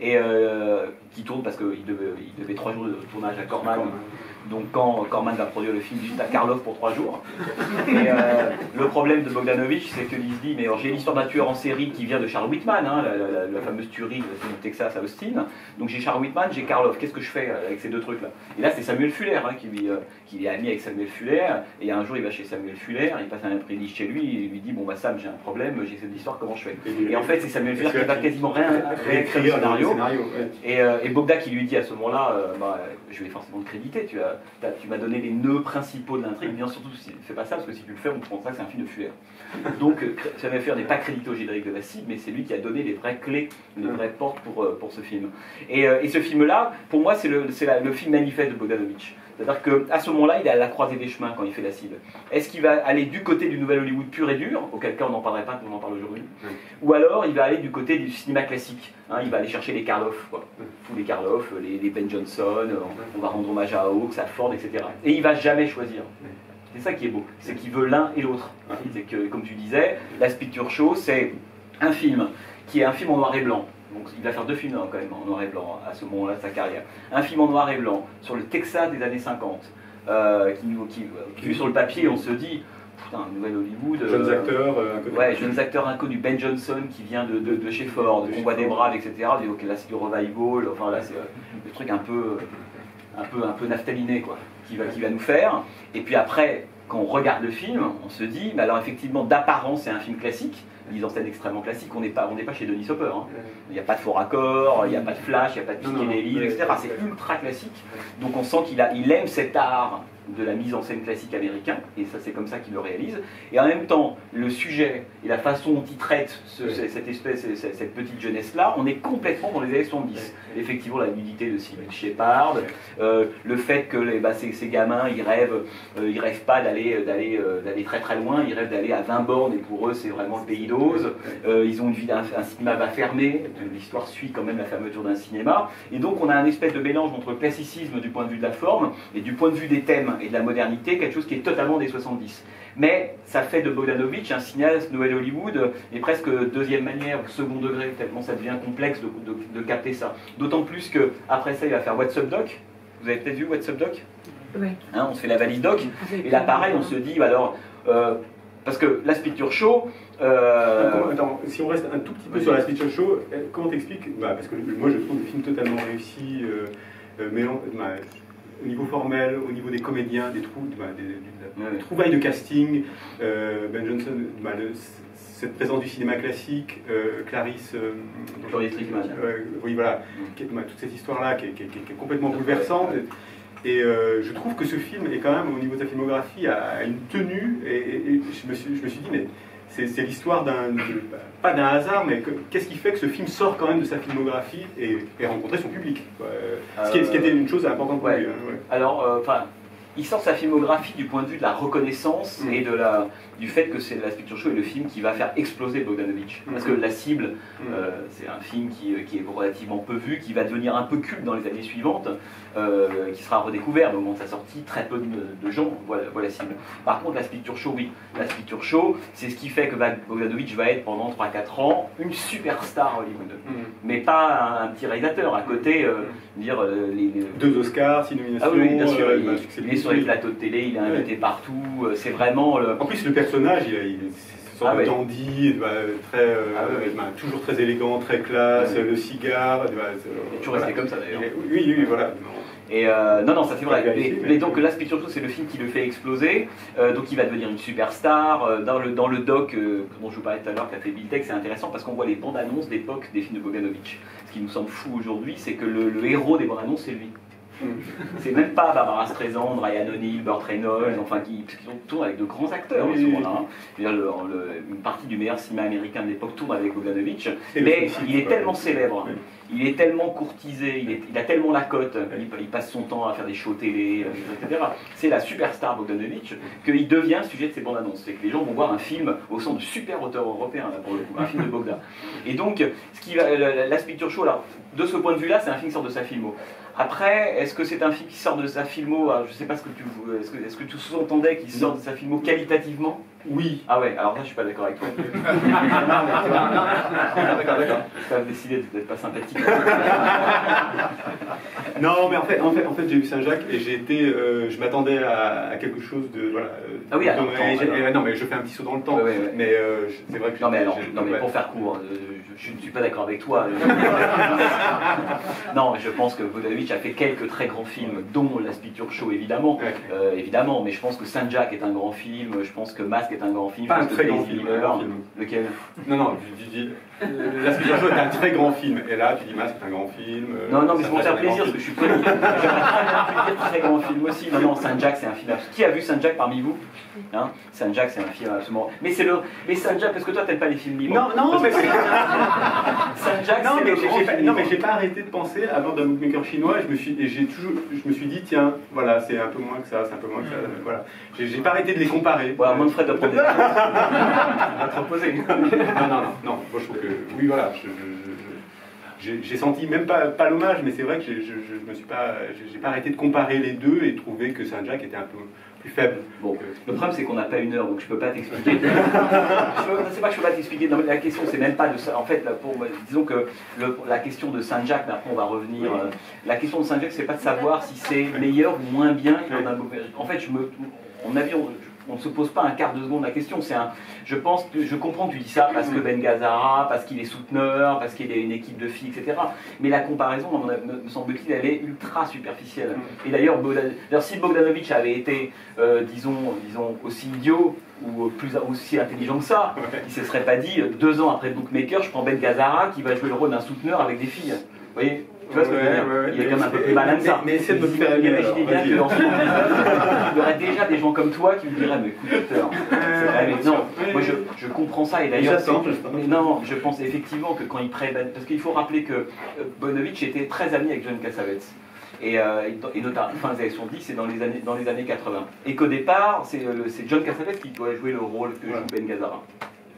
et euh, qui tourne parce qu'il devait, devait trois jours de tournage à Corman, donc quand Corman va produire le film, à Karloff pour trois jours. Et euh, le problème de Bogdanovich, c'est qu'il se dit, mais j'ai l'histoire d'un tueur en série qui vient de Charles Whitman, hein, la, fameuse tuerie du Texas à Austin. Donc j'ai Charles Whitman, j'ai Karloff, qu'est-ce que je fais avec ces deux trucs-là? Et là, c'est Samuel Fuller hein, qui, lui, euh, qui est ami avec Samuel Fuller. Et un jour, il va chez Samuel Fuller, il passe un après-midi chez lui, et il lui dit, bon bah Sam, j'ai un problème, j'ai cette histoire, comment je fais? Et en fait, c'est Samuel Fuller qui va quasiment rien réécrire le scénario. Et, euh, et Bogda qui lui dit à ce moment-là, bah, je vais forcément te créditer, tu as tu m'as donné les nœuds principaux de l'intrigue, bien surtout, fais pas ça, parce que si tu le fais, on comprendra que c'est un film de Fuller. Donc, Samuel Fuller n'est pas crédité au générique de cible, mais c'est lui qui a donné les vraies clés, les vraies portes pour, euh, pour ce film. Et, euh, et ce film-là, pour moi, c'est le, le film manifeste de Bogdanovich. C'est-à-dire qu'à ce moment-là, il est à la croisée des chemins quand il fait la cible. Est-ce qu'il va aller du côté du Nouvel Hollywood pur et dur, auquel cas on n'en parlerait pas comme on en parle aujourd'hui, ou alors il va aller du côté du cinéma classique. Hein, il va aller chercher les Karloff, quoi. tous les Karloff, les, Ben Johnson, on va rendre hommage à Hawks, à Ford, etc. Et il va jamais choisir. C'est ça qui est beau, c'est qu'il veut l'un et l'autre. C'est que, comme tu disais, la Picture Show, c'est un film qui est un film en noir et blanc, donc il va faire deux films hein, quand même en noir et blanc à ce moment-là de sa carrière. Un film en noir et blanc sur le Texas des années 50, euh, qui, qui, vu sur le papier, on se dit, putain, Nouvelle Hollywood. Jeunes euh, acteurs euh, inconnus. Ouais, jeunes acteurs inconnus. Ben Johnson qui vient de, de, chez Ford, de Combat des Braves, etc. Donc là, c'est du revival. Enfin là, c'est le truc un peu, un peu, un peu naftaliné, quoi, qui va, qui va nous faire. Et puis après, quand on regarde le film, on se dit, mais alors effectivement, d'apparence, c'est un film classique mise en scène extrêmement classique. On n'est pas, on pas chez Denis Hopper. Hein. Il n'y a pas de faux raccords, il n'y a pas de flash, il n'y a pas de livres, etc. C'est ultra classique. Donc on sent qu'il il aime cet art de la mise en scène classique américain, et ça c'est comme ça qu'il le réalise. Et en même temps, le sujet et la façon dont il traite cette espèce, cette, petite jeunesse-là, on est complètement dans les années 70. Effectivement, la nudité de Sylvie Shepard, euh, le fait que les, bah, ces, gamins, ils rêvent, euh, ils rêvent pas d'aller, d'aller, euh, d'aller très très loin, ils rêvent d'aller à 20 bornes, et pour eux c'est vraiment le pays d'Oz. ils ont une vie d'un un cinéma va fermer, l'histoire suit quand même la fermeture d'un cinéma, et donc on a un espèce de mélange entre le classicisme du point de vue de la forme et du point de vue des thèmes et de la modernité, quelque chose qui est totalement des 70. Mais ça fait de Bogdanovich un cinéaste Noël Hollywood, et presque deuxième manière, second degré, tellement ça devient complexe de, capter ça. D'autant plus que après ça, il va faire What's Up Doc? Vous avez peut-être vu What's Up Doc? Oui. Hein, on se fait la valise doc, et là pareil, on se dit, bah alors, euh, parce que la Picture Show. Euh... Attends, si on reste un tout petit peu sur la Picture Show, euh, comment t'expliques? Bah, Parce que moi je trouve le film totalement réussi, euh, euh bah, au niveau formel, au niveau des comédiens, des, trous, bah, des, trouvailles de casting, euh, Ben Johnson, bah, cette présence du cinéma classique, euh, Clarisse. Euh, oui, voilà, mm. toute cette histoire-là qui, est complètement bouleversante. Et je trouve que ce film est quand même, au niveau de sa filmographie, a, une tenue. Et, je, me suis, je me suis dit, mais c'est l'histoire d'un, pas d'un hasard, mais qu'est-ce qui fait que ce film sort quand même de sa filmographie et, et rencontrer son public ce, qui, était une chose importante pour lui. Hein, Alors, euh, enfin, il sort sa filmographie du point de vue de la reconnaissance mm. et de la, du fait que c'est la Picture Show est le film qui va faire exploser Bogdanovich. Mm. Parce que La Cible, mm. euh, c'est un film qui, euh, qui, est relativement peu vu, qui va devenir un peu culte dans les années suivantes, euh, qui sera redécouvert au moment de sa sortie. Très peu de, gens voient, la cible. Par contre, La Picture Show, oui. La Picture Show, c'est ce qui fait que Bogdanovich va être pendant 3-4 ans une superstar Hollywood. Mais pas un, petit réalisateur. À côté, dire, les, deux Oscars, six nominations. Ah oui, bien sûr. il, est sur les plateaux de télé, il est invité partout. C'est vraiment. Le... En plus, le personnage, il, il sorte ah, de dandy, bah, très, euh, ah, bah, toujours très élégant, très classe, le cigare. Bah, il est toujours resté comme ça d'ailleurs. Oui, oui, voilà. Et euh, non, non, ça c'est vrai. Mais, donc là, surtout, c'est le film qui le fait exploser. Euh, donc il va devenir une superstar. dans, le, dans le doc dont je vous parlais tout à l'heure, qu'a fait Bill Tech, c'est intéressant parce qu'on voit les bandes annonces d'époque des films de Bogdanovich. Ce qui nous semble fou aujourd'hui, c'est que le, le, héros des bandes annonces, c'est lui. C'est même pas Barbara Streisand, Ryan O'Neill, Burt Reynolds, enfin qui, qui tournent avec de grands acteurs à ce moment-là. une partie du meilleur cinéma américain de l'époque tourne avec Bogdanovich, mais il est tellement célèbre, il est tellement courtisé, il, a tellement la cote, il, passe son temps à faire des shows télé, etc. C'est la superstar Bogdanovich qu'il devient sujet de ses bandes annonces. C'est que les gens vont voir un film au sens de super auteur européen, pour le coup, un film de Bogdan. Et donc, ce qui va, la, Picture Show, alors, de ce point de vue-là, c'est un film qui sort de sa filmo. Après, est-ce que c'est un film qui sort de sa filmo Je ne sais pas ce que tu est-ce que, est-ce que tu sous-entendais qu'il sort de sa filmo qualitativement? Oui. Ah ouais, alors là je suis pas d'accord avec toi. d'accord, d'accord. Tu as décidé d'être pas sympathique. non, mais en fait, en fait, en fait j'ai vu Saint-Jacques et j'ai été, euh, je m'attendais à, quelque chose de voilà. Euh, ah oui, alors, non, mais je fais un petit saut dans le temps. Mais euh, c'est vrai que non, mais alors, non, mais pour faire court, je, ne suis pas d'accord avec toi. non, je pense que Vodavich a fait quelques très grands films, dont La Picture Show évidemment, évidemment. Mais je pense que Saint-Jacques est un grand film. Je pense que Masque est un grand film. Pas un très grand film. Lequel? Non, non, je dis La Show est un très grand film. Et là, tu dis Masque est un grand film. Non, non, mais c'est pour faire plaisir parce que je suis poli. J'aimerais dire très grand film aussi. Non, non, Saint-Jacques c'est un film. Qui a vu Saint-Jacques parmi vous hein Saint-Jacques c'est un film absolument. Mais c'est le. Mais Saint-Jacques, parce que toi t'aimes pas les films libres. Non, non, mais Saint-Jacques, non, mais j'ai pas, non, mais j'ai pas arrêté de penser à bord d'un bookmaker chinois. Je me suis, et j'ai toujours, je me suis dit tiens, voilà, c'est un peu moins que ça, c'est un peu moins que ça. Voilà, j'ai pas arrêté de les comparer. Voilà, Manfred doit prendre des. à te reposer. non, non, non, non. Moi je trouve que oui, voilà. j'ai senti même pas, pas l'hommage, mais c'est vrai que je, je, me suis pas, j'ai pas arrêté de comparer les deux et trouver que Saint-Jacques était un peu plus faible. Bon, le problème c'est qu'on n'a pas une heure, donc je peux pas t'expliquer. c'est pas que je peux pas t'expliquer. La question c'est même pas de ça. En fait, pour, disons que la question de Saint-Jacques, après on va revenir. Euh, la question de Saint-Jacques, c'est pas de savoir si c'est meilleur ou moins bien que un En fait, je me, on a on ne se pose pas un quart de seconde la question. C'est un, je pense, je comprends que tu dis ça parce que Ben Gazzara, parce qu'il est souteneur, parce qu'il a une équipe de filles, etc. Mais la comparaison, me semble-t-il, elle est ultra superficielle. Et d'ailleurs, si Bogdanovich avait été, euh, disons, disons, aussi idiot ou plus aussi intelligent que ça, il ne se serait pas dit deux ans après Bookmaker, je prends Ben Gazzara qui va jouer le rôle d'un souteneur avec des filles. Voyez? Tu vois ce que je veux dire Il est quand même un peu plus malin que ça. Mais, essaie de me faire Imaginez bien que dans ce il y aurait déjà des gens comme toi qui me diraient Mais écoute, docteur, c'est non, moi je, comprends ça et d'ailleurs. Non, je pense effectivement que quand il prennent. Parce qu'il faut rappeler que euh, Bonovitch était très ami avec John Cassavetes. Et, euh, et, notamment fin des années 70 et dans les années, dans les années 80. Et qu'au départ, c'est euh, John Cassavetes qui doit jouer le rôle que joue Ben Gazzara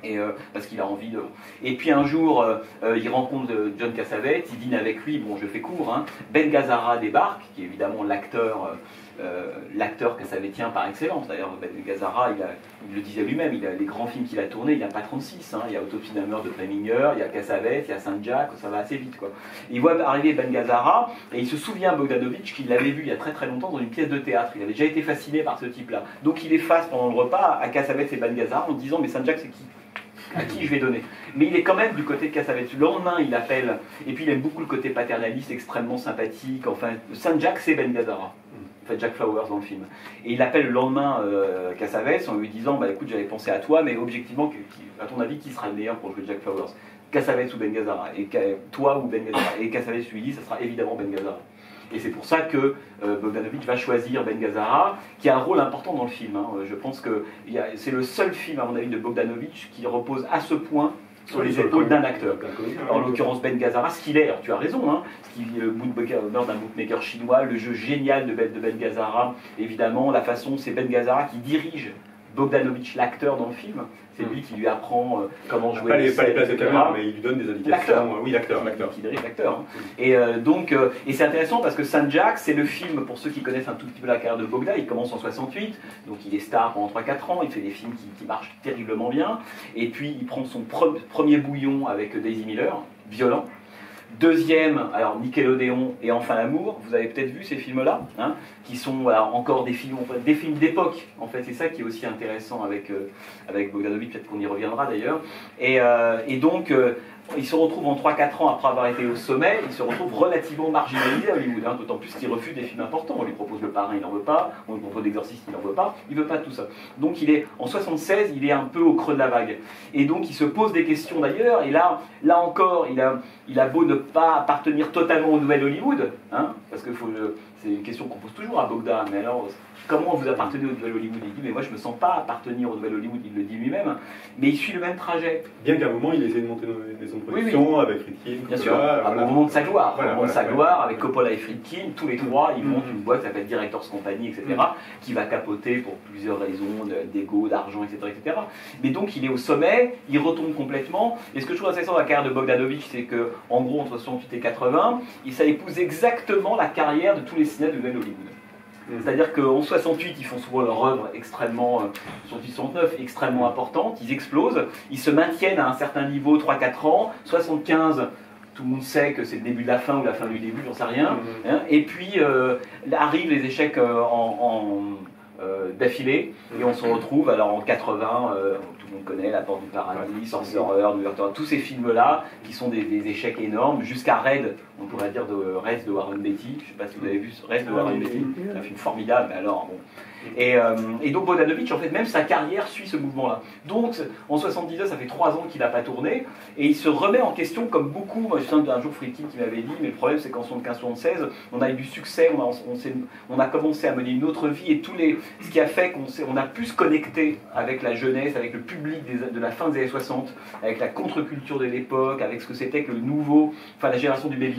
et, euh, parce qu'il a envie de. Et puis un jour, euh, euh, il rencontre John Cassavetes, il dîne avec lui, bon je fais court, hein. Ben Gazzara débarque, qui est évidemment l'acteur l'acteur cassavétien par excellence. D'ailleurs, Ben Gazzara, il, le disait lui-même, il a les grands films qu'il a tournés, il n'y a pas 36, hein. il y a Autopsie d'un de Preminger, il y a Cassavetes, il y a Saint-Jacques, ça va assez vite. Quoi. Il voit arriver Ben Gazzara, et il se souvient Bogdanovich qu'il l'avait vu il y a très très longtemps dans une pièce de théâtre. Il avait déjà été fasciné par ce type-là. Donc il est face pendant le repas à Cassavetes et Ben Gazzara en disant Mais Saint-Jacques, c'est qui? À qui je vais donner. Mais il est quand même du côté de Cassavetes. Le lendemain, il appelle, et puis il aime beaucoup le côté paternaliste, extrêmement sympathique. Enfin, Saint-Jacques, c'est Ben Gazzara. En Jack Flowers dans le film. Et il appelle le lendemain euh, en lui disant Bah écoute, j'avais pensé à toi, mais objectivement, à ton avis, qui sera le meilleur pour jouer Jack Flowers? Cassavetes ou Ben Gazzara Et toi ou Ben Gazzara Et Cassavetes lui dit Ça sera évidemment Ben Gazzara. Et c'est pour ça que euh, Bogdanovich va choisir Ben Gazzara, qui a un rôle important dans le film. Hein. Je pense que c'est le seul film, à mon avis, de Bogdanovich qui repose à ce point sur les épaules d'un acteur. En l'occurrence Ben Gazzara, ce qu'il est, alors tu as raison, hein, ce qui le meurt d'un bookmaker chinois, le jeu génial de Ben, de ben Gazzara, évidemment, la façon, c'est Ben Gazzara qui dirige Bogdanovich, l'acteur dans le film, c'est lui qui lui apprend euh, comment jouer. Pas les, pas les places de caméra, mais il lui donne des indications. L'acteur. Oui, l'acteur. Dirige l'acteur. Hein. Et euh, donc, euh, et c'est intéressant parce que Saint Jack, c'est le film, pour ceux qui connaissent un tout petit peu la carrière de Bogda, il commence en 68, donc il est star pendant 3-4 ans, il fait des films qui, marchent terriblement bien, et puis il prend son premier bouillon avec Daisy Miller, violent. Deuxième, alors Nickelodeon et Enfin l'amour, vous avez peut-être vu ces films-là, hein, qui sont encore des films, des films d'époque. En fait, c'est ça qui est aussi intéressant avec, euh, avec peut-être qu'on y reviendra d'ailleurs. Et, euh, et donc, euh, il se retrouve en 3-4 ans après avoir été au sommet, il se retrouve relativement marginalisé à Hollywood, hein, d'autant plus qu'il refuse des films importants. On lui propose Le Parrain, il n'en veut pas, on lui propose L'Exorciste, il n'en veut pas, il veut pas tout ça. Donc il est en 76, il est un peu au creux de la vague. Et donc il se pose des questions d'ailleurs, et là, là encore, il a, beau ne pas appartenir totalement au nouvel Hollywood, hein, parce que c'est une question qu'on pose toujours à Bogdan, mais alors comment vous appartenez au Nouvel Hollywood Il dit, mais moi je ne me sens pas appartenir au Nouvel Hollywood, il le dit lui-même, mais il suit le même trajet. Bien qu'à un moment, il essaie de monter une maison de production avec Friedkin. Bien sûr, à un moment de sa gloire, moment de sa gloire, avec Coppola et Friedkin, tous les trois, ils montent une boîte qui s'appelle Directors Company, etc., qui va capoter pour plusieurs raisons, d'ego, d'argent, etc., etc. Mais donc il est au sommet, il retombe complètement, et ce que je trouve intéressant dans la carrière de Bogdanovich, c'est que en gros, entre 68 et 80, il ça épouse exactement la carrière de tous les cinéastes de Nouvel Hollywood. Mm. C'est-à-dire qu'en 68, ils font souvent leur œuvre extrêmement, euh, 69, extrêmement importante, ils explosent, ils se maintiennent à un certain niveau 3-4 ans, 75, tout le monde sait que c'est le début de la fin ou la fin du début, j'en sais rien. Mm. Hein. et puis euh, arrivent les échecs euh, en, euh, d'affilée, et on se retrouve alors en 80, tout le monde connaît La Porte du Paradis, Sorcerer, New tous ces films-là qui sont des, des échecs énormes, jusqu'à Red, on pourrait dire de Rest de Warren Beatty. Je ne sais pas si vous avez vu Rest de Warren Beatty, c'est un film formidable, mais alors, bon. Et, euh, et, donc Bodanovich, en fait, même sa carrière suit ce mouvement-là. Donc, en 79, ça fait trois ans qu'il n'a pas tourné, et il se remet en question, comme beaucoup. Moi, je me souviens d'un jour Friedkin qui m'avait dit, mais le problème, c'est qu'en 75-76, on a eu du succès, on a, on, on a, commencé à mener une autre vie, et tous les, ce qui a fait qu'on on a pu se connecter avec la jeunesse, avec le public de la fin des années 60, avec la contre-culture de l'époque, avec ce que c'était que le nouveau, enfin la génération du baby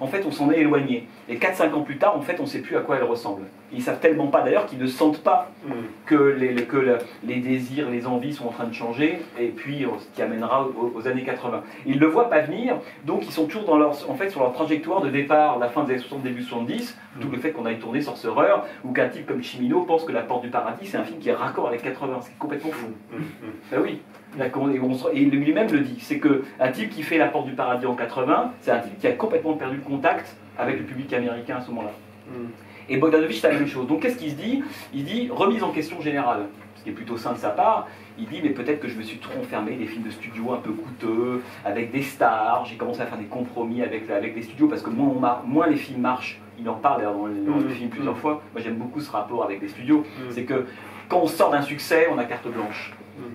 en fait, on s'en est éloigné. Et 4-5 ans plus tard, en fait, on ne sait plus à quoi elle ressemble. Ils savent tellement pas d'ailleurs qu'ils ne sentent pas mm. que, les, que les désirs, les envies sont en train de changer, et puis ce qui amènera aux, années 80. Ils ne le voient pas venir, donc ils sont toujours dans leur, en fait, sur leur trajectoire de départ, la fin des années 60, début 70, d'où le fait qu'on aille tourner Sorcerer, ou qu'un type comme Chimino pense que La Porte du Paradis, c'est un film qui est raccord avec 80, c'est complètement fou. Ben oui, et lui-même le dit, c'est qu'un type qui fait La Porte du Paradis en 80, c'est un type qui a complètement perdu le contact avec le public américain à ce moment-là. Mm. Et Bogdanovich, c'est la même chose. Donc qu'est-ce qu'il se dit? Il dit remise en question générale, ce qui est plutôt sain de sa part. Il dit mais peut-être que je me suis trop enfermé, des films de studio un peu coûteux, avec des stars, j'ai commencé à faire des compromis avec, avec les studios, parce que moins, moins les films marchent, il en parle dans, le, mm. film plusieurs fois. Moi j'aime beaucoup ce rapport avec les studios. Mm. C'est que quand on sort d'un succès, on a carte blanche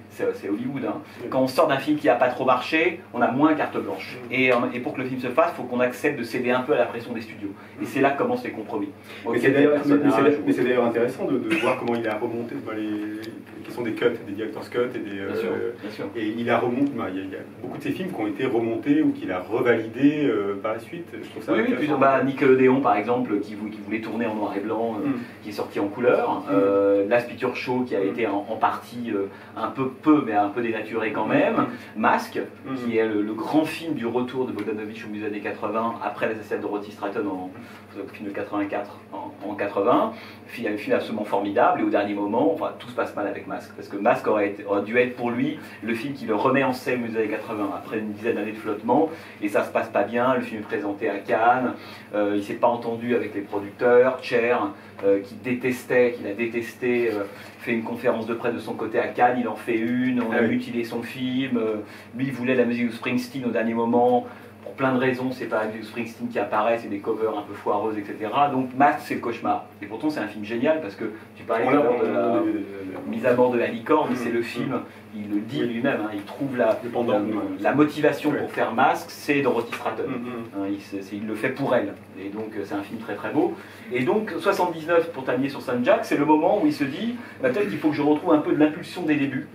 c'est Hollywood. Hein. Quand on sort d'un film qui n'a pas trop marché, on a moins carte blanche. Et, euh, et pour que le film se fasse, il faut qu'on accepte de céder un peu à la pression des studios. Et c'est là que commencent les compromis. mais c'est d'ailleurs intéressant de, voir comment il a remonté les, qui sont des cuts, des director's cuts et des. Euh, et il a remonté. Bah, il, y a, beaucoup de ces films qui ont été remontés ou qu'il a revalidés euh, par la suite. Je trouve ça oui, oui, bah, Nickelodeon par exemple, qui, qui, voulait tourner en noir et blanc, mm. qui est sorti en couleur. Mm. Last Picture Show qui a mm. été en, partie un peu peu, mais un peu dénaturé quand même. Masque, qui est le, grand film du retour de Bogdanovich au musée des années 80 après l'assassinat de Dorothy Stratton en film de 84 en, 80. Un film absolument formidable et au dernier moment, enfin, tout se passe mal avec Masque parce que Masque aurait, dû être pour lui le film qui le remet en scène au musée des années 80 après une dizaine d'années de flottement et ça se passe pas bien. Le film est présenté à Cannes, euh, il s'est pas entendu avec les producteurs, Cher euh, qui détestait, qu'il a détesté, euh, fait une conférence de presse de son côté à Cannes, il en fait une, on a ah mutilé son film, lui il voulait la musique de Springsteen au dernier moment, pour plein de raisons, c'est pas du Springsteen qui apparaît, c'est des covers un peu foireuses, etc. Donc Mask, c'est le cauchemar. Et pourtant, c'est un film génial parce que tu parlais de la mise à mort de la licorne, c'est le film, il le dit lui-même, hein, il trouve la, la, motivation pour faire Masque, c'est Dorothy Stratton. Mm-hmm. Hein, il, le fait pour elle. Et donc, c'est un film très très beau. Et donc, 79, pour terminer sur Saint Jack, c'est le moment où il se dit, bah, peut-être qu'il faut que je retrouve un peu de l'impulsion des débuts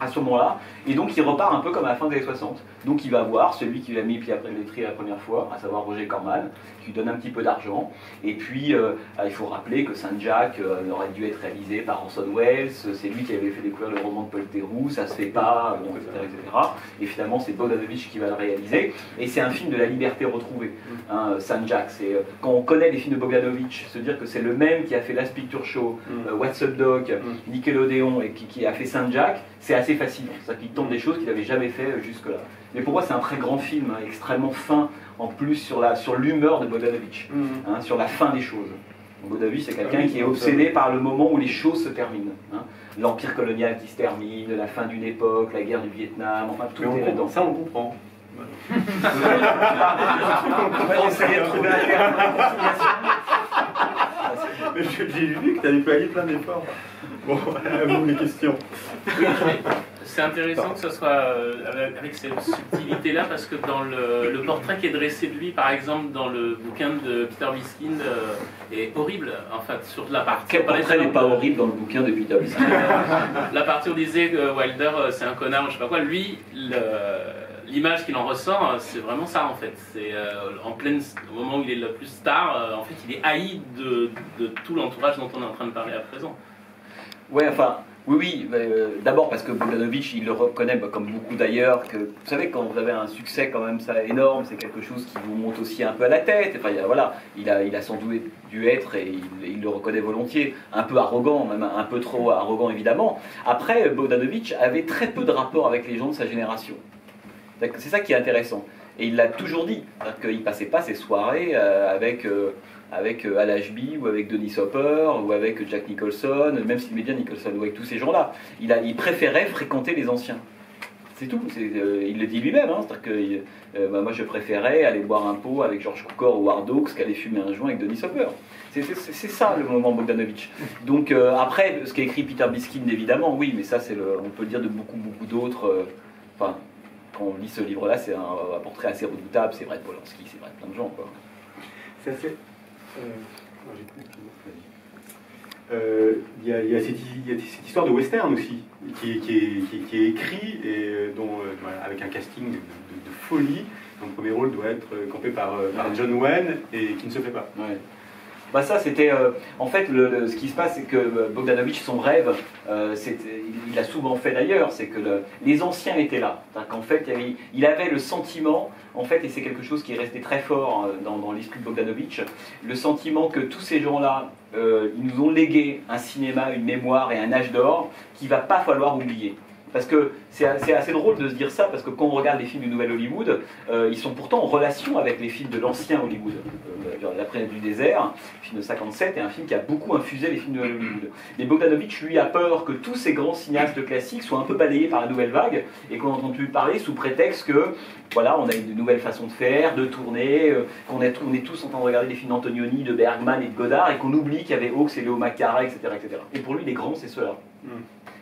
à ce moment-là, et donc il repart un peu comme à la fin des années 60. Donc il va voir celui qui l'a mis pied après l'étrier la première fois, à savoir Roger Corman, qui lui donne un petit peu d'argent. Et puis euh, il faut rappeler que Saint-Jacques euh, aurait dû être réalisé par Orson Welles, c'est lui qui avait fait découvrir le roman de Paul Theroux, ça se fait pas, etc., etc. Et finalement c'est Bogdanovich qui va le réaliser. Et c'est un film de la liberté retrouvée, hein, Saint-Jacques. C'est, euh, quand on connaît les films de Bogdanovich, se dire que c'est le même qui a fait Last Picture Show, mm. What's Up Doc, mm. Nickelodeon et qui, qui a fait Saint-Jacques, c'est assez fascinant. C'est-à-dire qu'il tente des choses qu'il n'avait jamais fait euh, jusque-là. Mais pour moi, c'est un très grand film, hein, extrêmement fin, en plus sur l'humeur sur de Bodanovich, mhm. hein, sur la fin des choses. Bodanovich, c'est quelqu'un ah qui est obsédé par le moment où les choses se terminent. Hein. L'empire colonial qui se termine, la fin d'une époque, la guerre du Vietnam, enfin tout est là-dedans. Ça, on comprend. on essayer de trouver un terme J'ai vu que tu déployé plein d'efforts. Bon, à vous les questions. C'est intéressant que ce soit euh, avec cette subtilité-là, parce que dans le, portrait qui est dressé de lui, par exemple, dans le bouquin de Peter Biskind, euh, est horrible, en fait, sur la partie... Quel portrait n'est pas horrible dans le bouquin de Peter Biskind La partie où on disait que Wilder, euh, c'est un connard, je sais pas quoi, lui, l'image qu'il en ressort, c'est vraiment ça, en fait. C'est en plein, au moment où il est le plus star, en fait, il est haï de, de tout l'entourage dont on est en train de parler à présent. Ouais, enfin, oui, oui. Euh, d'abord parce que Bogdanovich, il le reconnaît, bah, comme beaucoup d'ailleurs, que vous savez, quand vous avez un succès comme même ça énorme, c'est quelque chose qui vous monte aussi un peu à la tête. Enfin, voilà, il a, il a sans doute dû être, et il, le reconnaît volontiers, un peu arrogant, même un peu trop arrogant évidemment. Après, Bogdanovich avait très peu de rapport avec les gens de sa génération. C'est ça qui est intéressant. Et il l'a toujours dit, qu'il passait pas ses soirées euh, avec... Euh, avec euh, Al Ashby ou avec Denis Hopper ou avec Jack Nicholson, même s'il bien Nicholson ou avec tous ces gens-là. Il, préférait fréquenter les anciens. C'est tout. Euh, il le dit lui-même. Hein, c'est-à-dire que euh, bah, moi, je préférais aller boire un pot avec George Cukor ou Hard qu'aller fumer un joint avec Denis Hopper. C'est ça le moment Bogdanovich. Donc après, ce qu'a écrit Peter Biskind, évidemment, oui, mais ça, c'est on peut le dire de beaucoup, beaucoup d'autres. enfin, quand on lit ce livre-là, c'est un, portrait assez redoutable. C'est vrai de Polanski, c'est vrai de plein de gens. Euh, il y, a cette histoire de western aussi, qui, est, écrit et euh, dont, euh, avec un casting de, folie. dont le premier rôle doit être campé par, John Wayne et qui ne se fait pas. Bah ça, c'était en fait le, ce qui se passe, c'est que Bogdanovich, son rêve, il a souvent fait d'ailleurs, c'est que les anciens étaient là. Qu'en fait, il avait le sentiment en fait, et c'est quelque chose qui est resté très fort euh, dans, l'esprit de Bogdanovich, le sentiment que tous ces gens-là, euh, ils nous ont légué un cinéma, une mémoire et un âge d'or qu'il va pas falloir oublier. Parce que c'est assez drôle de se dire ça, parce que quand on regarde les films du Nouvel Hollywood, euh, ils sont pourtant en relation avec les films de l'ancien Hollywood. Euh, La planète du désert, film de 57, est un film qui a beaucoup infusé les films de Hollywood. Mais Bogdanovich, lui, a peur que tous ces grands cinéastes classiques soient un peu balayés par la nouvelle vague, et qu'on entend plus parler sous prétexte que, voilà, on a une nouvelle façon de faire, de tourner, euh, qu'on est, tous en train de regarder des films d'Antonioni, de Bergman et de Godard, et qu'on oublie qu'il y avait Hawks et Léo Macara, etc., etc. Et pour lui, les grands, c'est ceux-là. Mm.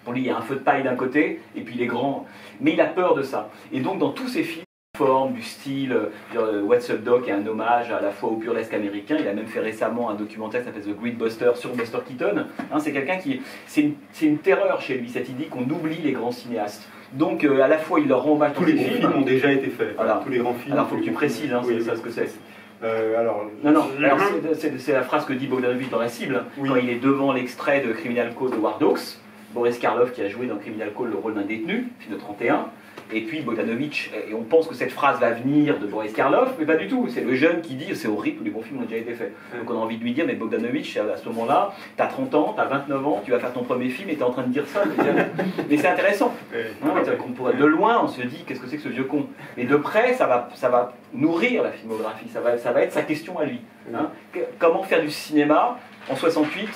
Pour lui, il y a un feu de paille d'un côté, et puis les grands. Mais il a peur de ça. Et donc, dans tous ses films, forme, du style, euh, What's Up Doc est un hommage à la fois au burlesque américain. Il a même fait récemment un documentaire qui s'appelle The Great Buster sur Buster Keaton. Hein, c'est quelqu'un qui. C'est une, terreur chez lui, cette idée qu'on oublie les grands cinéastes. Donc, euh, à la fois, il leur rend hommage. Tous les films ont déjà été faits. Voilà. Tous les grands films. Alors, il faut que tu précises, hein, c'est ça ce que c'est. Euh, alors, non, non, c'est la phrase que dit Bogdanovich dans la cible, quand il est devant l'extrait de Criminal Code de War Dogs. Boris Karloff qui a joué dans Criminal Call le rôle d'un détenu, film de 31, et puis Bogdanovich, et on pense que cette phrase va venir de Boris Karloff, mais pas du tout, c'est le jeune qui dit c'est horrible, tous les bons films ont déjà été faits. Donc on a envie de lui dire, mais Bogdanovich, à ce moment-là, t'as 30 ans, t'as 29 ans, tu vas faire ton premier film et t'es en train de dire ça. mais c'est intéressant. Hein, de loin, on se dit, qu'est-ce que c'est que ce vieux con? Mais de près, ça va, ça va nourrir la filmographie, ça va, ça va être sa question à lui. Hein. Comment faire du cinéma en 68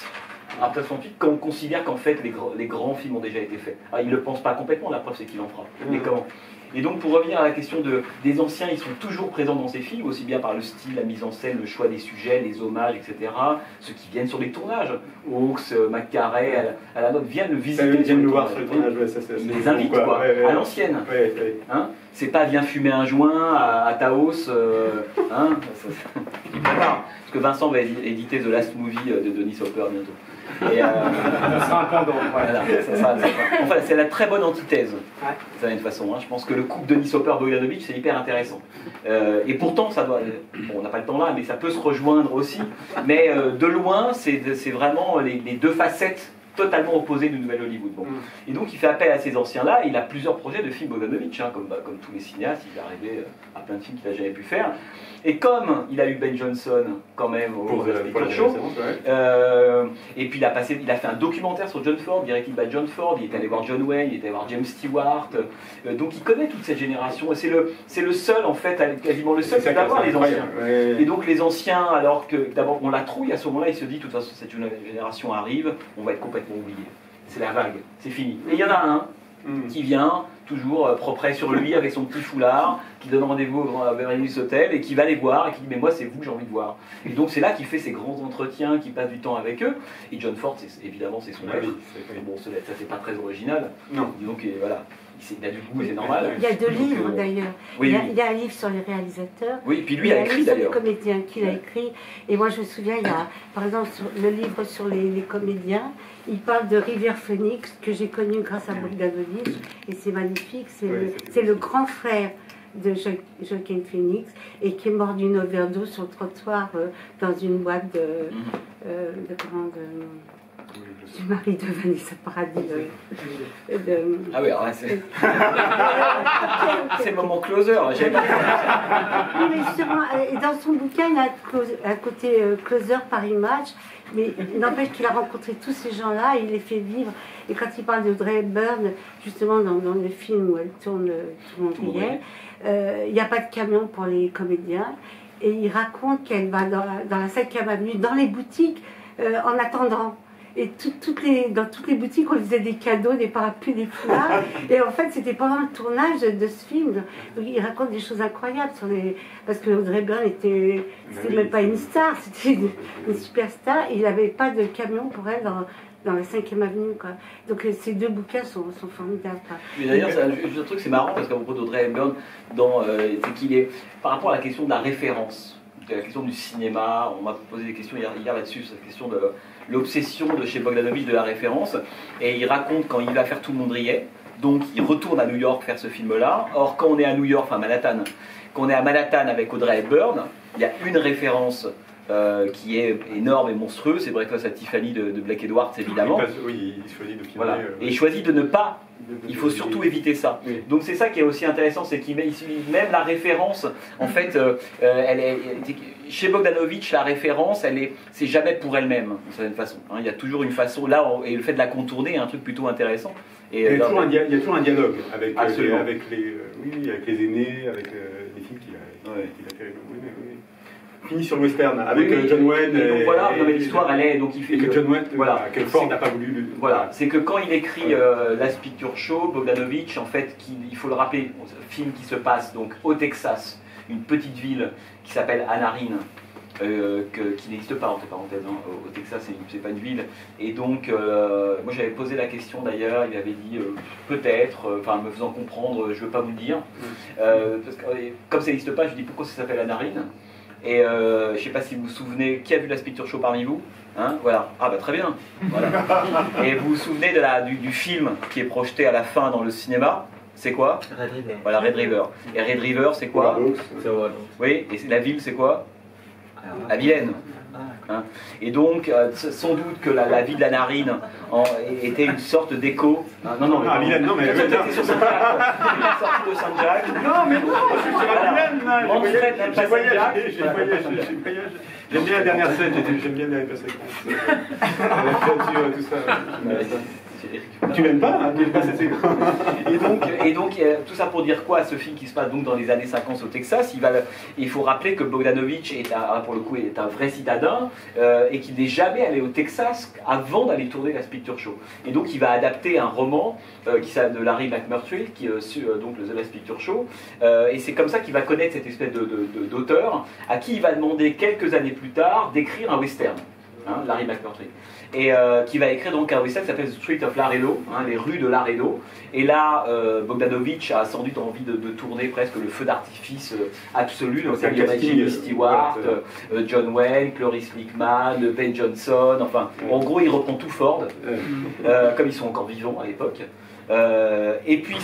après 68, quand on considère qu'en fait les, les, grands films ont déjà été faits. Ah, il ne le pense pas complètement, la preuve c'est qu'il en fera. Mais comment? Et donc pour revenir à la question de, des anciens, ils sont toujours présents dans ces films, aussi bien par le style, la mise en scène, le choix des sujets, les hommages, etc. Ceux qui viennent sur les tournages, Hawks, euh, McCarray, à la, note, viennent le visiter. Ils viennent le voir sur les tournages, Ils les invitent quoi, à l'ancienne. Hein? C'est pas viens fumer un joint à, Taos. Euh, hein? Parce que Vincent va éditer The Last Movie euh, de Denis Hopper bientôt. Et, ça sera un pendant. Voilà, enfin, c'est la très bonne antithèse, de toute façon. Hein. Je pense que le couple Denis Hopper-Bogdanovich, c'est hyper intéressant. et pourtant, ça doit. Bon, on n'a pas le temps là, mais ça peut se rejoindre aussi. Mais de loin, c'est vraiment les, les deux facettes totalement opposé du nouvel Hollywood. Bon. Mm. Et donc il fait appel à ces anciens-là, il a plusieurs projets de films Bogdanovich, hein, comme, bah, comme tous les cinéastes, il est arrivé à plein de films qu'il n'a jamais pu faire. Et comme il a eu Ben Johnson quand même au pour, euh, Show, euh, et puis il a, passé, il a fait un documentaire sur John Ford, directement par John Ford, il est allé voir John Wayne, il est allé voir James Stewart, euh, donc il connaît toute cette génération, et c'est le, c'est le seul en fait, quasiment le seul, c'est d'avoir les anciens. Et donc les anciens, alors que d'abord on la trouille, à ce moment-là il se dit, de toute façon cette génération arrive, on va être complètement oublié. C'est la vague, c'est fini. Et il y en a un hmm. qui vient, toujours euh, propre sur lui avec son petit foulard, qui donne rendez-vous à Beverly Hotel et qui va les voir et qui dit mais moi c'est vous que j'ai envie de voir. Et donc c'est là qu'il fait ses grands entretiens, qu'il passe du temps avec eux. Et John Ford, évidemment c'est son maître. bon, ça c'est pas très original. Non. Donc voilà. Il a du goût, c'est normal. Il y a deux livres euh, d'ailleurs. il, y a un livre sur les réalisateurs. Oui, puis lui il a, écrit d'ailleurs. Sur les comédiens qu'il a écrit. Et moi je me souviens, il y a par exemple le livre sur les comédiens. Il parle de Rivière Phoenix, que j'ai connu grâce à Bogdanovich, et c'est magnifique. C'est le, grand frère de Joaquin Phoenix, et qui est mort d'une overdose sur le trottoir euh, dans une boîte de, mhm. euh, de, du mari de Vanessa Paradis. Euh, ah oui, c'est. c'est le moment closer. J'ai mais justement, dans son bouquin, il a un côté closer par image. Mais n'empêche qu'il a rencontré tous ces gens-là, il les fait vivre. Et quand il parle de Dre Byrne, justement dans, le film où elle tourne Tout le monde il n'y a pas de camion pour les comédiens. Et il raconte qu'elle va dans la, dans la 5e avenue, dans les boutiques, euh, en attendant. Et toutes les, dans toutes les boutiques, on faisait des cadeaux, des parapluies, des foulards. et en fait, c'était pendant le tournage de ce film. il raconte des choses incroyables sur les. Parce que Audrey Byrne était. C'était même pas une star, c'était une, une, superstar. il n'avait pas de camion pour elle dans, dans la 5e avenue. Quoi. Donc euh, ces deux bouquins sont, sont formidables. Mais d'ailleurs, un truc, c'est marrant parce qu'à propos d'Audrey Hepburn, euh, c'est qu'il est par rapport à la question de la référence, la question du cinéma, on m'a posé des questions hier, hier là-dessus, cette question de l'obsession de chez Bogdanovich de la référence, et il raconte quand il va faire Tout le monde riait, donc il retourne à New York faire ce film-là. Or, quand on est à New York, enfin Manhattan, quand on est à Manhattan avec Audrey Hepburn, il y a une référence euh, qui est énorme et monstrueux, c'est Breakfast à Tiffany de, de Blake Edwards évidemment. oui, il choisit de filmer. Voilà. Euh, et il choisit de ne pas. Il faut surtout éviter ça. Donc c'est ça qui est aussi intéressant, c'est qu'il met même la référence. En fait, euh, elle est, chez Bogdanovich, la référence, elle est, c'est jamais pour elle-même, d'une certaine façon. Hein. il y a toujours une façon. Là, et le fait de la contourner est un truc plutôt intéressant. Et, il, y a toujours un, il, y a toujours un dialogue avec, les, avec les, oui, avec les aînés, avec les films qu'il a, ouais. a fait fini sur le western avec euh, John Wayne. Et, voilà, l'histoire elle est donc il fait et que John Wayne, voilà, que Ford n'a pas voulu. Voilà, c'est que quand il écrit euh, Last Picture Show, Bogdanovich, en fait, il faut le rappeler, film qui se passe donc au Texas, une petite ville qui s'appelle Anaheim. Euh, qui n'existe pas entre parenthèses hein, au Texas c'est pas une ville et donc moi j'avais posé la question d'ailleurs il avait dit peut-être enfin me faisant comprendre je veux pas vous le dire mm. parce que comme ça n'existe pas je lui dis pourquoi ça s'appelle Anaheim et euh, je ne sais pas si vous vous souvenez, qui a vu la Picture Show parmi vous hein? Voilà. Ah bah très bien. Voilà. Et vous vous souvenez de la, du, film qui est projeté à la fin dans le cinéma? C'est quoi? Red River. Voilà, Red River. Et Red River, c'est quoi? Oui, et la ville, c'est quoi? La Vienne. Hein. et donc, euh, sans doute que la, vie de la narine était une sorte d'écho. Ah, non, non, mais. Ah, non, mais. sur Saint-Jacques. de Saint-Jacques. Non, mais non, je suis sur la Vilaine. J'ai voyagé, j'ai voyagé. J'aime bien la dernière scène, j'aime bien les séquences. La tout ça. Tu m'aimes pas, hein, Et donc, et donc euh, tout ça pour dire quoi Ce film qui se passe donc dans les années 50 au Texas, il, va, il faut rappeler que Bogdanovich est un, pour le coup est un vrai citadin euh, et qu'il n'est jamais allé au Texas avant d'aller tourner la Picture Show. Et donc il va adapter un roman euh, qui s'appelle de Larry McMurtry, qui est donc le The Last Picture Show. et c'est comme ça qu'il va connaître cette espèce d'auteur de, à qui il va demander quelques années plus tard d'écrire un western. hein, Larry McMurtry, et euh, qui va écrire donc un western qui s'appelle The Street of Laredo, hein, les rues de Laredo. Et là, euh, Bogdanovich a sans doute envie de, tourner presque le feu d'artifice euh, absolu. Donc il y a Jimmy Stewart, John Wayne, Cloris Lickman, Ben Johnson, enfin, en gros, il reprend tout Ford, comme ils sont encore vivants à l'époque. Euh, et puis,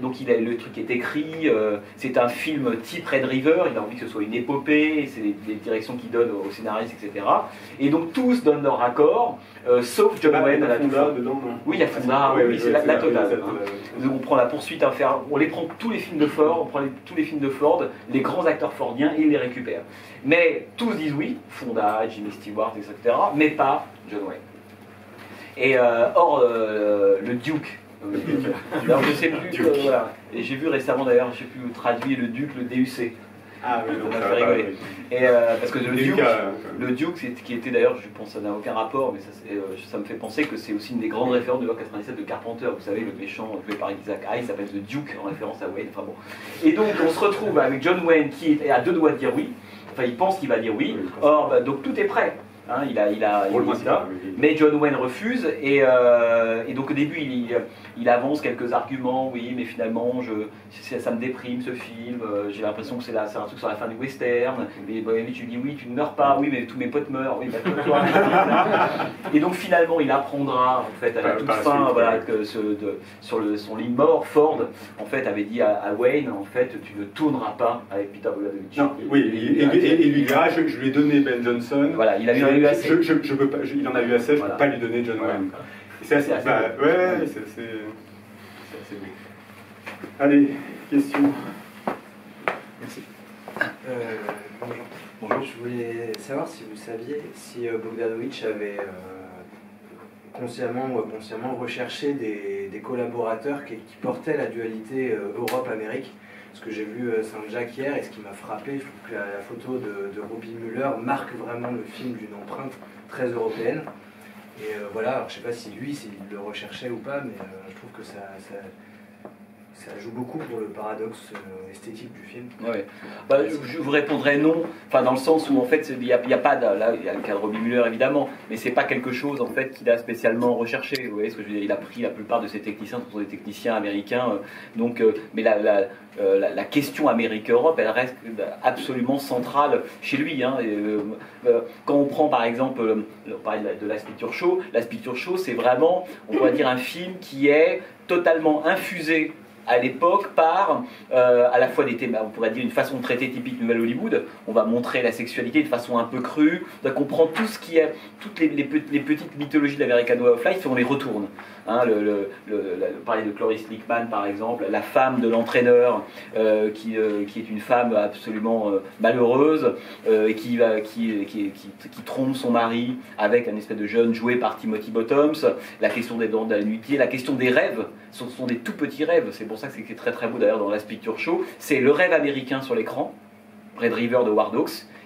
donc il a, le truc est écrit, euh, c'est un film type Red River, il a envie que ce soit une épopée, c'est les, directions qu'il donne aux scénaristes, etc. Et donc tous donnent leur accord, euh, sauf John Wayne. à dedans, oui, il y a Fonda, oui, c'est la, totale. Hein. on prend la poursuite on les prend tous les films de Ford, on prend tous les films de Ford, les grands acteurs fordiens, et ils les récupèrent. Mais tous disent oui, Fonda, Jimmy Stewart, etc., mais pas John Wayne. Et or, le Duke, alors je sais plus, euh, voilà. Et j'ai vu récemment d'ailleurs, je sais plus, traduire le Duc, le DUC. Ah oui, fait rigoler. Et euh, parce que le Duke, le Duke, qui était d'ailleurs, je pense, ça n'a aucun rapport, mais ça, euh, ça, me fait penser que c'est aussi une des grandes références de l'heure 97 de Carpenter. Vous savez, le méchant joué par Isaac Hayes s'appelle The Duke en référence à Wayne. Enfin bon. Et donc on se retrouve avec John Wayne qui est à deux doigts de dire oui. Enfin, il pense qu'il va dire oui. Or, bah, donc tout est prêt. Hein, il a, il a, mais John Wayne refuse et, euh, et, donc au début il, avance quelques arguments, oui, mais finalement je, ça, me déprime ce film, euh, j'ai l'impression que c'est un truc sur la fin du western. Et tu dis oui, tu ne meurs pas, oui, mais tous mes potes meurent, oui, bah, Et donc finalement il apprendra en fait à la toute fin, voilà, que ce, de, sur le, son lit mort, Ford en fait avait dit à, Wayne, en fait tu ne tourneras pas avec Peter Bogdanovich. Oui, et, et, lui dira, je, je, lui ai donné Ben Johnson. Voilà, il a eu je, je, je peux pas, il en a eu assez, je ne peux pas lui donner John Wayne. C'est assez, assez bah, ouais, c'est assez, assez beau. Allez, question. Merci. Euh, bonjour. bonjour. Je voulais savoir si vous saviez si euh, Bogdanovich avait euh, consciemment ou inconsciemment recherché des, des collaborateurs qui, qui, portaient la dualité euh, Europe-Amérique. Parce que j'ai vu Saint-Jacques hier et ce qui m'a frappé, je trouve que la, photo de, de Robbie Muller marque vraiment le film d'une empreinte très européenne. Et euh, voilà, alors je sais pas si lui, s'il le recherchait ou pas, mais euh, je trouve que ça, ça joue beaucoup pour le paradoxe euh, esthétique du film. Ouais. Bah, je vous répondrai non, enfin dans le sens où en fait il n'y a, pas de, là il y a le cadre Muller évidemment, mais c'est pas quelque chose en fait qu'il a spécialement recherché. Vous voyez ce que je veux dire Il a pris la plupart de ses techniciens, ce sont des techniciens américains, euh, donc euh, mais la, question Amérique-Europe, elle reste absolument centrale chez lui. Hein, quand on prend par exemple, on parlait de la Picture Show, la Show c'est vraiment, on va dire un film qui est totalement infusé à l'époque par euh, à la fois des thèmes, on pourrait dire une façon de traiter typique Nouvelle Hollywood. On va montrer la sexualité de façon un peu crue. Donc on prend tout ce qui est, toutes les, petites mythologies de l'American Way of Life et on les retourne. Hein, le, le, le, parler de Cloris Lickman par exemple, la femme de l'entraîneur euh, qui, euh, qui, est une femme absolument malheureuse et qui, qui, qui, trompe son mari avec un espèce de jeune joué par Timothy Bottoms. La question des dents de la nuit, la question des rêves, ce sont des tout petits rêves. C'est pour ça que c'est très très beau d'ailleurs dans Last Picture Show, c'est le rêve américain sur l'écran, Red River de War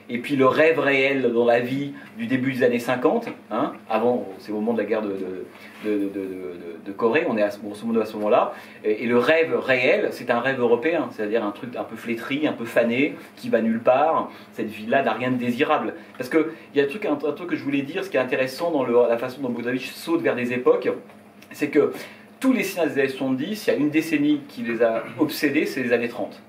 et puis le rêve réel dans la vie du début des années 50, hein, avant, c'est au moment de la guerre de, Corée, on est à, modo à ce moment-là, et, le rêve réel, c'est un rêve européen, c'est-à-dire un truc un peu flétri, un peu fané, qui va nulle part, cette vie-là n'a rien de désirable. Parce qu'il y a un truc, un, truc que je voulais dire, ce qui est intéressant dans la façon dont Bogdanovich saute vers des époques, c'est que tous les cinéastes des années 70, il y a une décennie qui les a obsédés, c'est les années 30.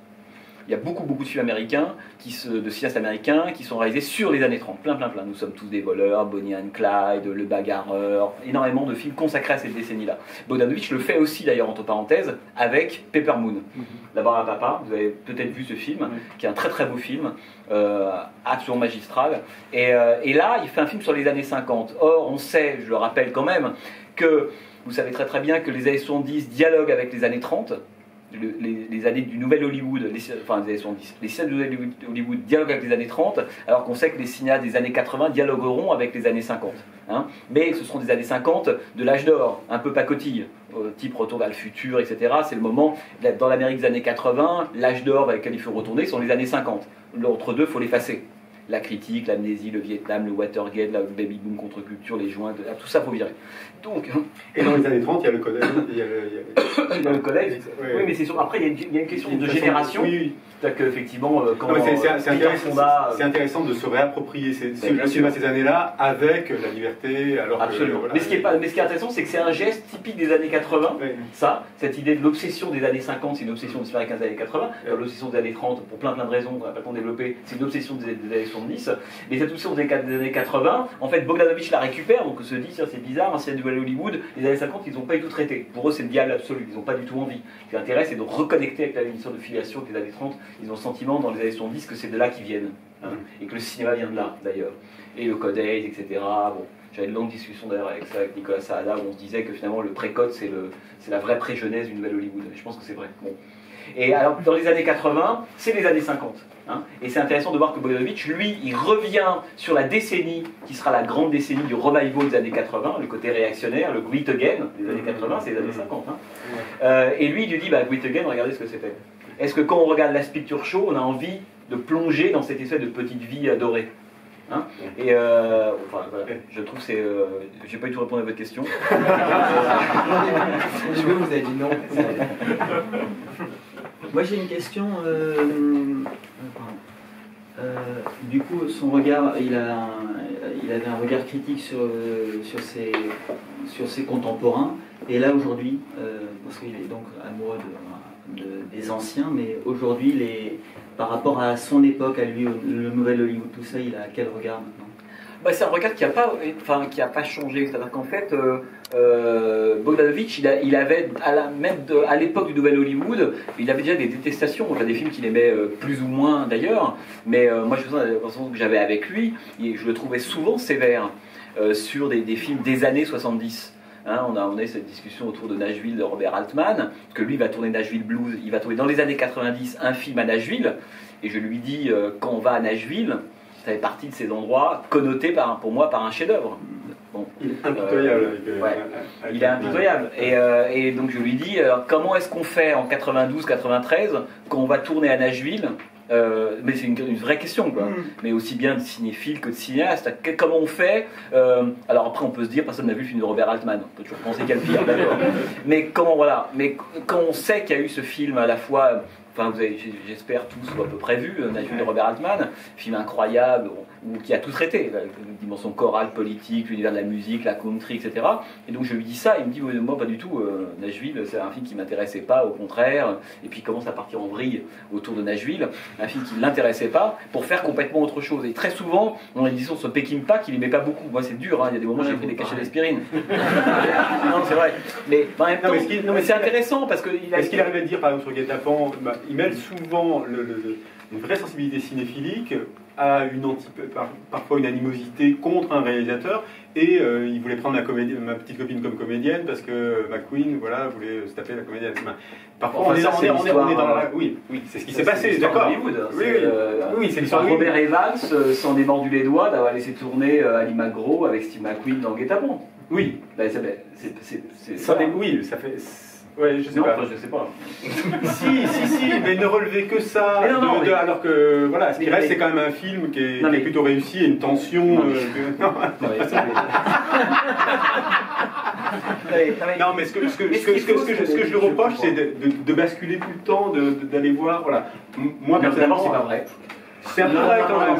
Il y a beaucoup, beaucoup de films américains, qui de cinéastes américains, qui sont réalisés sur les années 30. Plein, plein, plein. Nous sommes tous des voleurs, Bonnie and Clyde, Le Bagarreur, énormément de films consacrés à cette décennie-là. Bogdanovich le fait aussi, d'ailleurs, entre parenthèses, avec Pepper Moon. Mhm. La barre à papa, vous avez peut-être vu ce film, qui est un très, très beau film, euh, absolument magistral. Et, euh, et là, il fait un film sur les années 50. Or, on sait, je le rappelle quand même, que vous savez très très bien que les années 70 dialoguent avec les années 30. les, années du Nouvel Hollywood, enfin les années 70, les cinéastes du Hollywood dialoguent avec les années 30, alors qu'on sait que les cinéastes des années 80 dialogueront avec les années 50. Hein. Mais ce seront des années 50 de l'âge d'or, un peu pacotille, euh, type retour vers le futur, etc. C'est le moment, dans l'Amérique des années 80, l'âge d'or vers lequel il faut retourner sont les années 50. L'entre deux, il faut l'effacer. la critique, l'amnésie, le Vietnam, le Watergate, le baby boom contre-culture, les joints, tout ça, faut virer. Donc, et dans les années 30, il y a le collège. Il y a, le collège. Oui, mais c'est sûr. Après, il y, a une, question de génération. Oui, oui. C'est-à-dire qu'effectivement, euh, quand c'est intéressant, euh, intéressant, de se réapproprier ces, ces années-là avec la liberté. Alors Absolument. mais, ce qui est pas, mais ce qui est intéressant, c'est que c'est un geste typique des années 80. Ça, cette idée de l'obsession des années 50, c'est une obsession des années 80. L'obsession des années 30, pour plein plein de raisons qu'on n'a pas le de développer, c'est une obsession des, années 70. Mais cette obsession des, années 80, en fait, Bogdanovich la récupère, donc on se dit, c'est bizarre, hein, Hollywood, les années 50, ils n'ont pas du tout traité. Pour eux, c'est le diable absolu, ils n'ont pas du tout envie. Intéresse, c'est de reconnecter avec la mission de filiation des années 30. Ils ont le sentiment dans les années 70 que c'est de là qu'ils viennent. Hein, et que le cinéma vient de là, d'ailleurs. Et le codage, etc. Bon, j'avais une longue discussion d'ailleurs avec Nicolas Saada, où on se disait que finalement le pré-code, c'est la vraie pré-genèse du nouvel Hollywood. Je pense que c'est vrai. Et alors, dans les années 80, c'est les années 50. Hein. et c'est intéressant de voir que Bogdanovich, lui, il revient sur la décennie qui sera la grande décennie du revival des années 80, le côté réactionnaire, le Great Again des années 80, c'est les années 50. Hein. Euh, et lui, il lui dit, bah, Great Again, regardez ce que c'était. Est-ce que quand on regarde la Picture Show, on a envie de plonger dans cette espèce de petite vie adorée Hein et euh, enfin, voilà, je trouve c'est. Euh, j'ai pas eu tout répondre à votre question. je vous avez dit non. Moi j'ai une question. Euh, euh, du coup, son regard, il, avait un regard critique sur, ses, contemporains. Et là aujourd'hui, euh, parce qu'il est donc amoureux de, des anciens, mais aujourd'hui, par rapport à son époque, à lui, le nouvel Hollywood, tout ça, il a quel regard maintenant? C'est un regard qui n'a pas, enfin, pas changé. C'est-à-dire qu'en fait, euh, euh il, avait, à la, même à l'époque du Nouvel Hollywood, il avait déjà des détestations. Des films qu'il aimait euh, plus ou moins d'ailleurs, mais euh, moi je la que j'avais avec lui, et je le trouvais souvent sévère sur des, films des années 70. Hein, on, a, on a eu cette discussion autour de Nashville de Robert Altman, que lui va tourner Nashville Blues, il va tourner dans les années 90 un film à Nashville, et je lui dis, quand on va à Nashville, ça fait partie de ces endroits connotés par, pour moi par un chef-d'œuvre. il est impitoyable. Euh, il est impitoyable. Et, euh, et, donc je lui dis euh, comment est-ce qu'on fait en 92-93 quand on va tourner à Nashville mais c'est une, vraie question, quoi. Mm. Mais aussi bien de cinéphile que de cinéaste. Comment on fait Alors après, on peut se dire, personne n'a vu le film de Robert Altman. On peut toujours penser qu'il y a le pire, mais comment, voilà. Mais quand on sait qu'il y a eu ce film à la fois enfin vous avez, j'espère tous à peu près vu, Nashville de Robert Altman, film incroyable, qui a tout traité, la, dimension chorale, politique, l'univers de la musique, la country, etc. Et donc je lui dis ça, il me dit, moi pas du tout, euh, Nashville, c'est un film qui m'intéressait pas, au contraire, et puis il commence à partir en vrille autour de Nashville, un film qui ne l'intéressait pas, pour faire complètement autre chose. Et très souvent, on a une discussion sur Peckinpah qu'il n'aimait pas beaucoup. Moi c'est dur, hein, il y a des moments où j'ai fait des cachets d'aspirine. non, c'est vrai. Mais en même temps, mais c'est intéressant parce que... Est-ce qu'il arrive à dire, par exemple, sur guet bah, il mêle souvent le, une vraie sensibilité cinéphilique à une parfois une animosité contre un réalisateur et euh, il voulait prendre ma, ma, petite copine comme comédienne parce que McQueen voilà, voulait se taper la comédienne. Parfois on, est, on, est, on, est, dans la... Oui, oui c'est ce qui s'est passé, d'accord. Oui, oui, euh, oui c'est l'histoire Robert Evans euh, s'en est mordu les doigts d'avoir laissé tourner Ali McGraw avec Steve McQueen dans Guet-Apens. Oui. Ben, c'est, ça, oui, ça fait Ouais, je sais non, pas. je sais pas. si, si, si, mais ne relevez que ça. alors que, voilà, ce qui reste, c'est quand même un film qui est, plutôt réussi et une tension. Non, mais, ce que, ce que, ce que, ce que, je lui reproche, c'est de, de, basculer tout le temps, d'aller voir. Voilà. Moi, personnellement, c'est pas vrai. C'est un peu vrai quand même.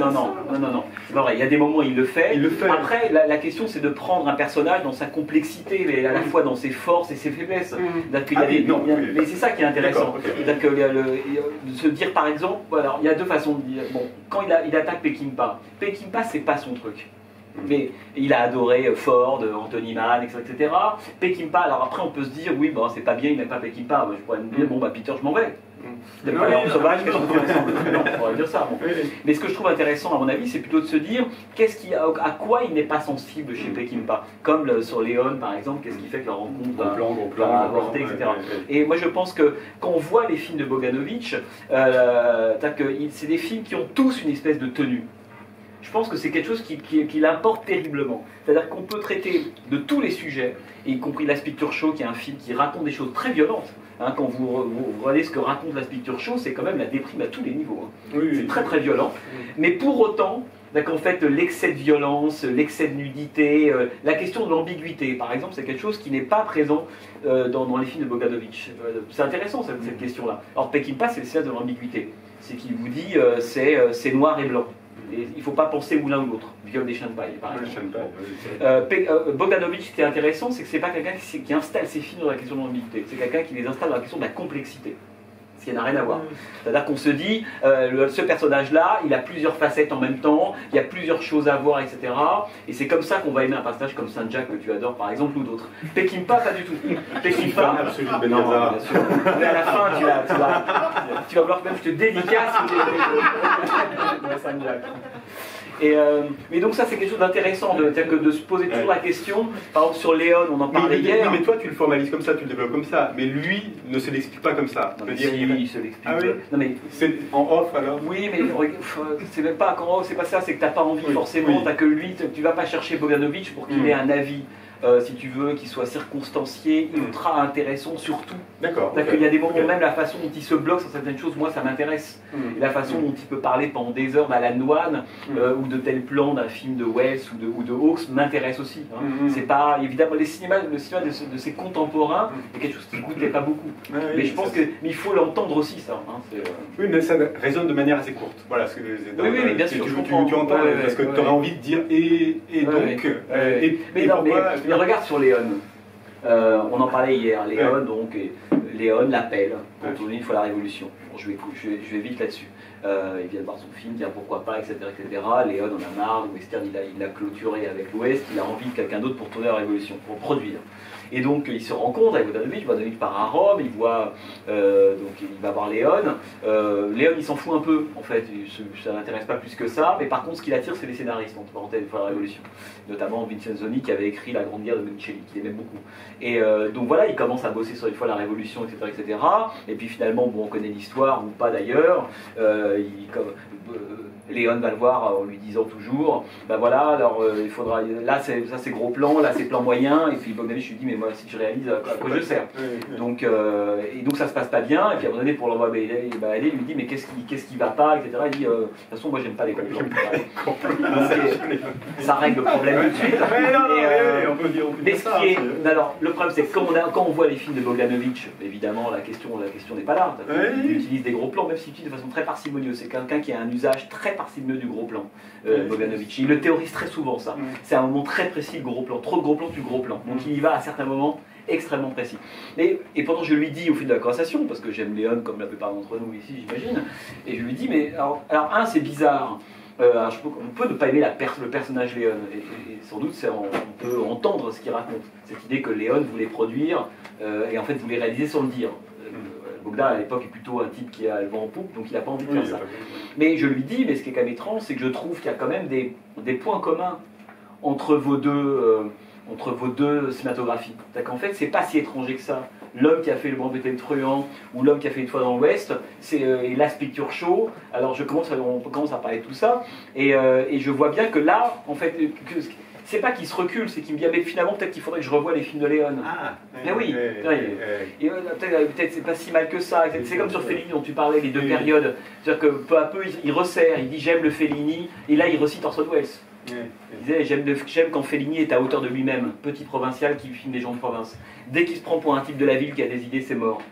Non, non, non, non, non, non, c'est pas vrai. Il y a des moments où il le fait. Il le fait. Après, la, la question, c'est de prendre un personnage dans sa complexité, mais à la fois dans ses forces et ses faiblesses. Mm. Il y a des, mais c'est ça qui est intéressant. Okay. Que, de se dire, par exemple, alors, il y a deux façons de dire. Bon, quand il, a, il attaque Peckinpah, Peckinpah, c'est pas son truc. Mais il a adoré Ford, Anthony Mann, etc. etc. Peckinpah, alors après on peut se dire, oui, bon, c'est pas bien, il n'aime pas Peckinpah. Je pourrais me dire, bon, bah Peter, je m'en vais. On dire ça. Mais ce que je trouve intéressant, à mon avis, c'est plutôt de se dire qu'est-ce qui, à quoi il n'est pas sensible chez Peckinpah. Comme le, sur Léon, par exemple, qu'est-ce qui fait que la rencontre va, plan, plan, avorter, etc. Et moi, je pense que quand on voit les films de Bogdanovich, euh, c'est des films qui ont tous une espèce de tenue. je pense que c'est quelque chose qui, qui, l'importe terriblement. C'est-à-dire qu'on peut traiter de tous les sujets, y compris La Picture Show, qui est un film qui raconte des choses très violentes. Hein, quand vous, regardez ce que raconte La Picture Show, c'est quand même la déprime à tous les niveaux. Hein. c'est très très violent. Mais pour autant, en fait, l'excès de violence, l'excès de nudité, euh, la question de l'ambiguïté, par exemple, c'est quelque chose qui n'est pas présent euh, dans, les films de Bogdanovich. Euh, c'est intéressant cette, cette question-là. Alors, Peckinpah, c'est le de l'ambiguïté. C'est qu'il vous dit c'est noir et blanc il ne faut pas penser ou l'un ou l'autre. Viol des chiens de paille, par exemple. Euh, euh, Bogdanovich, ce qui est intéressant, c'est que ce n'est pas quelqu'un qui, installe ses films dans la question de l'ambiguïté. C'est quelqu'un qui les installe dans la question de la complexité ce qui n'a rien à voir. C'est-à-dire qu'on se dit, euh, ce personnage-là, il a plusieurs facettes en même temps, il y a plusieurs choses à voir, etc. Et c'est comme ça qu'on va aimer un personnage comme Saint-Jacques que tu adores, par exemple, ou d'autres. Peckinpah, pas du tout. Peckinpah, non, bien sûr. Mais à la fin, tu, vas, tu, vas, tu vas vouloir que même je te dédicace Saint-Jacques. Et, euh, mais donc ça c'est quelque chose d'intéressant, de, que de se poser toujours la question, par exemple sur Léon, on en parlait hier. mais toi tu le formalises comme ça, tu le développes comme ça, mais lui ne se l'explique pas comme ça. Non, dire, il... se l'explique. Ah oui non, mais... C'est en off alors Oui, mais c'est même pas en off, c'est pas ça, c'est que t'as pas envie forcément, tu t'as que lui, tu vas pas chercher Bogdanovich pour qu'il hmm. ait un avis. Euh, si tu veux, qui soit circonstancié, hmm. ultra intéressant surtout. D'accord. Il y a des moments, même la façon dont il se bloque sur certaines choses, moi ça m'intéresse. Hmm. La façon dont il peut parler pendant des heures d'Alan hmm. euh, ou de tel plan d'un film de Wells ou de, ou de Hawks m'intéresse aussi. Hein. C'est pas, évidemment, les cinémas, le cinéma de, ses contemporains, c'est quelque chose qui ne goûtait pas beaucoup. mais je pense qu'il faut l'entendre aussi, ça. Hein, euh. oui, mais ça résonne de manière assez courte. Voilà ce que oui, oui, bien sûr. Tu, tu, entends, parce que tu aurais envie de dire et, et donc. Et, mais, non, mais regarde sur Léon. Euh, on en parlait hier. Léon, donc, Léon l'appelle quand on une fois la Révolution. je, vais, je, vais, vite là-dessus. Euh, il vient voir son film, dit pourquoi pas, etc. etc. Léon en a marre, western il a, il a clôturé avec l'Ouest, il a envie de quelqu'un d'autre pour tourner la Révolution, pour produire. Et donc il se rencontre avec Vodanovic, Vodanovic part à Rome, il voit, euh, donc il va voir Léon. Euh, Léon il s'en fout un peu en fait, ça l'intéresse pas plus que ça, mais par contre ce qui l'attire c'est les scénaristes, entre parenthèses, de la Révolution. Notamment Vincenzoni qui avait écrit La Grande Guerre de Bonicelli, qu'il aimait beaucoup. Et euh, donc voilà, il commence à bosser sur une fois la Révolution, etc. Et puis finalement, bon, on connaît l'histoire, ou pas d'ailleurs. Léon va le voir en lui disant toujours, ben voilà, alors euh, il faudra, là c'est, ça c'est gros plan, là c'est plan moyen, et puis Bogdanovich lui dit, mais moi si tu réalises, à quoi je sers Donc, euh, et donc ça se passe pas bien, et puis à un moment donné pour l'envoyer bah, aller, il lui dit, mais qu'est-ce qui, qu'est-ce qui va pas, etc. Il dit, euh, de toute façon moi j'aime pas les complots. ça règle le problème tout de suite. Mais ce qui est, alors le problème c'est que quand on, quand on voit les films de Bogdanovich, évidemment la question, la question n'est pas là. Il utilise des gros plans, même s'il utilise de façon très parcimonieuse. C'est quelqu'un qui a un usage très parcimonieux du gros plan, euh, Bogdanovich. Il le théorise très souvent, ça. C'est un moment très précis, le gros plan. Trop de gros plans, tu gros plan. Donc il y va à certains moments extrêmement précis. Et, et pendant je lui dis au fil de la conversation, parce que j'aime Léon comme la plupart d'entre nous ici, j'imagine, et je lui dis, mais alors, alors un, c'est bizarre. Euh, on peut ne pas aimer la le personnage Léon, et, sans doute on, peut entendre ce qu'il raconte. Cette idée que Léon voulait produire euh, et en fait voulait réaliser sans le dire. Bogdan à l'époque est plutôt un type qui a le vent en poupe, donc il n'a pas envie de faire ça. Mais je lui dis, mais ce qui est quand même étrange, c'est que je trouve qu'il y a quand même des, points communs entre vos deux, euh, entre vos deux cinématographies. cest qu'en fait, c'est pas si étranger que ça. L'homme qui a fait le Grand le Truand ou l'homme qui a fait une fois dans l'Ouest, c'est euh, Last Picture Show. Alors je commence, on commence à parler de tout ça, et, euh, et je vois bien que là, en fait, que, c'est pas qu'il se recule, c'est qu'il me dit ah, mais finalement peut-être qu'il faudrait que je revoie les films de Léon. Ah, mais oui, peut-être c'est pas si mal que ça. C'est comme sur Fellini dont tu parlais, les deux périodes. C'est-à-dire que peu à peu il, resserre, il dit j'aime le Fellini, et là il recite Orson Welles. Il disait j'aime quand Fellini est à hauteur de lui-même, petit provincial qui filme des gens de province. Dès qu'il se prend pour un type de la ville qui a des idées, c'est mort.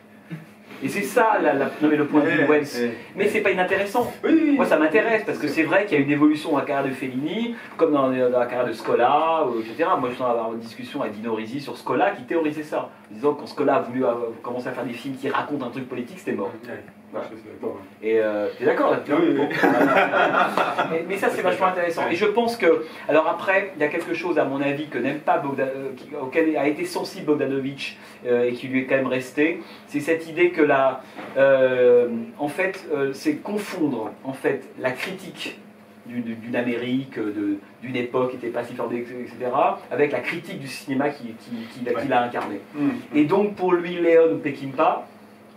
Et c'est ça la, le point de vue de Wells. Mais c'est pas inintéressant. Moi, ça m'intéresse parce que c'est vrai qu'il y a une évolution dans la carrière de Fellini, comme dans, la carrière de Scola, etc. Moi, je suis en avoir une discussion avec Dino Risi sur Scola qui théorisait ça, en disant que quand Scola a voulu commencer à faire des films qui racontent un truc politique, c'était mort. Et euh, tu es d'accord là mais, ça, c'est vachement intéressant. Et je pense que. Alors après, il y a quelque chose, à mon avis, que n'aime pas Bogdan, euh, auquel a été sensible Bogdanovich euh, et qui lui est quand même resté. C'est cette idée que là, en fait, c'est confondre en fait la critique d'une Amérique, d'une époque qui n'était pas si forte, etc., avec la critique du cinéma qu'il qui, qui, a incarné. Mm. Et donc pour lui, Léon ou Peckinpah,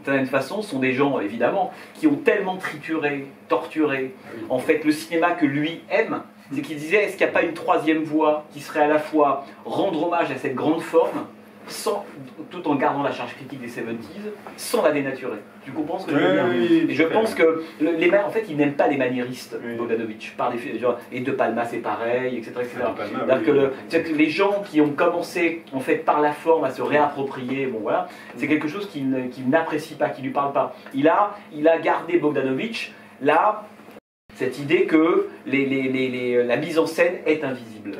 certaine façon, sont des gens, évidemment, qui ont tellement trituré, torturé, en fait, le cinéma que lui aime, c'est qu'il disait est-ce qu'il n'y a pas une troisième voie qui serait à la fois rendre hommage à cette grande forme, sans, tout en gardant la charge critique des 70s, sans la dénaturer. Tu comprends ce que je veux dire Et je pense que les en fait, ils n'aiment pas les maniéristes, Bogdanovich. Par genre, et De Palma, c'est pareil, etc. etc. que, les gens qui ont commencé, en fait, par la forme, à se réapproprier, bon voilà, c'est quelque chose qu'il n'apprécie pas, qui ne lui parle pas. Il a, il a gardé Bogdanovich là, cette idée que les, les, les, la mise en scène est invisible.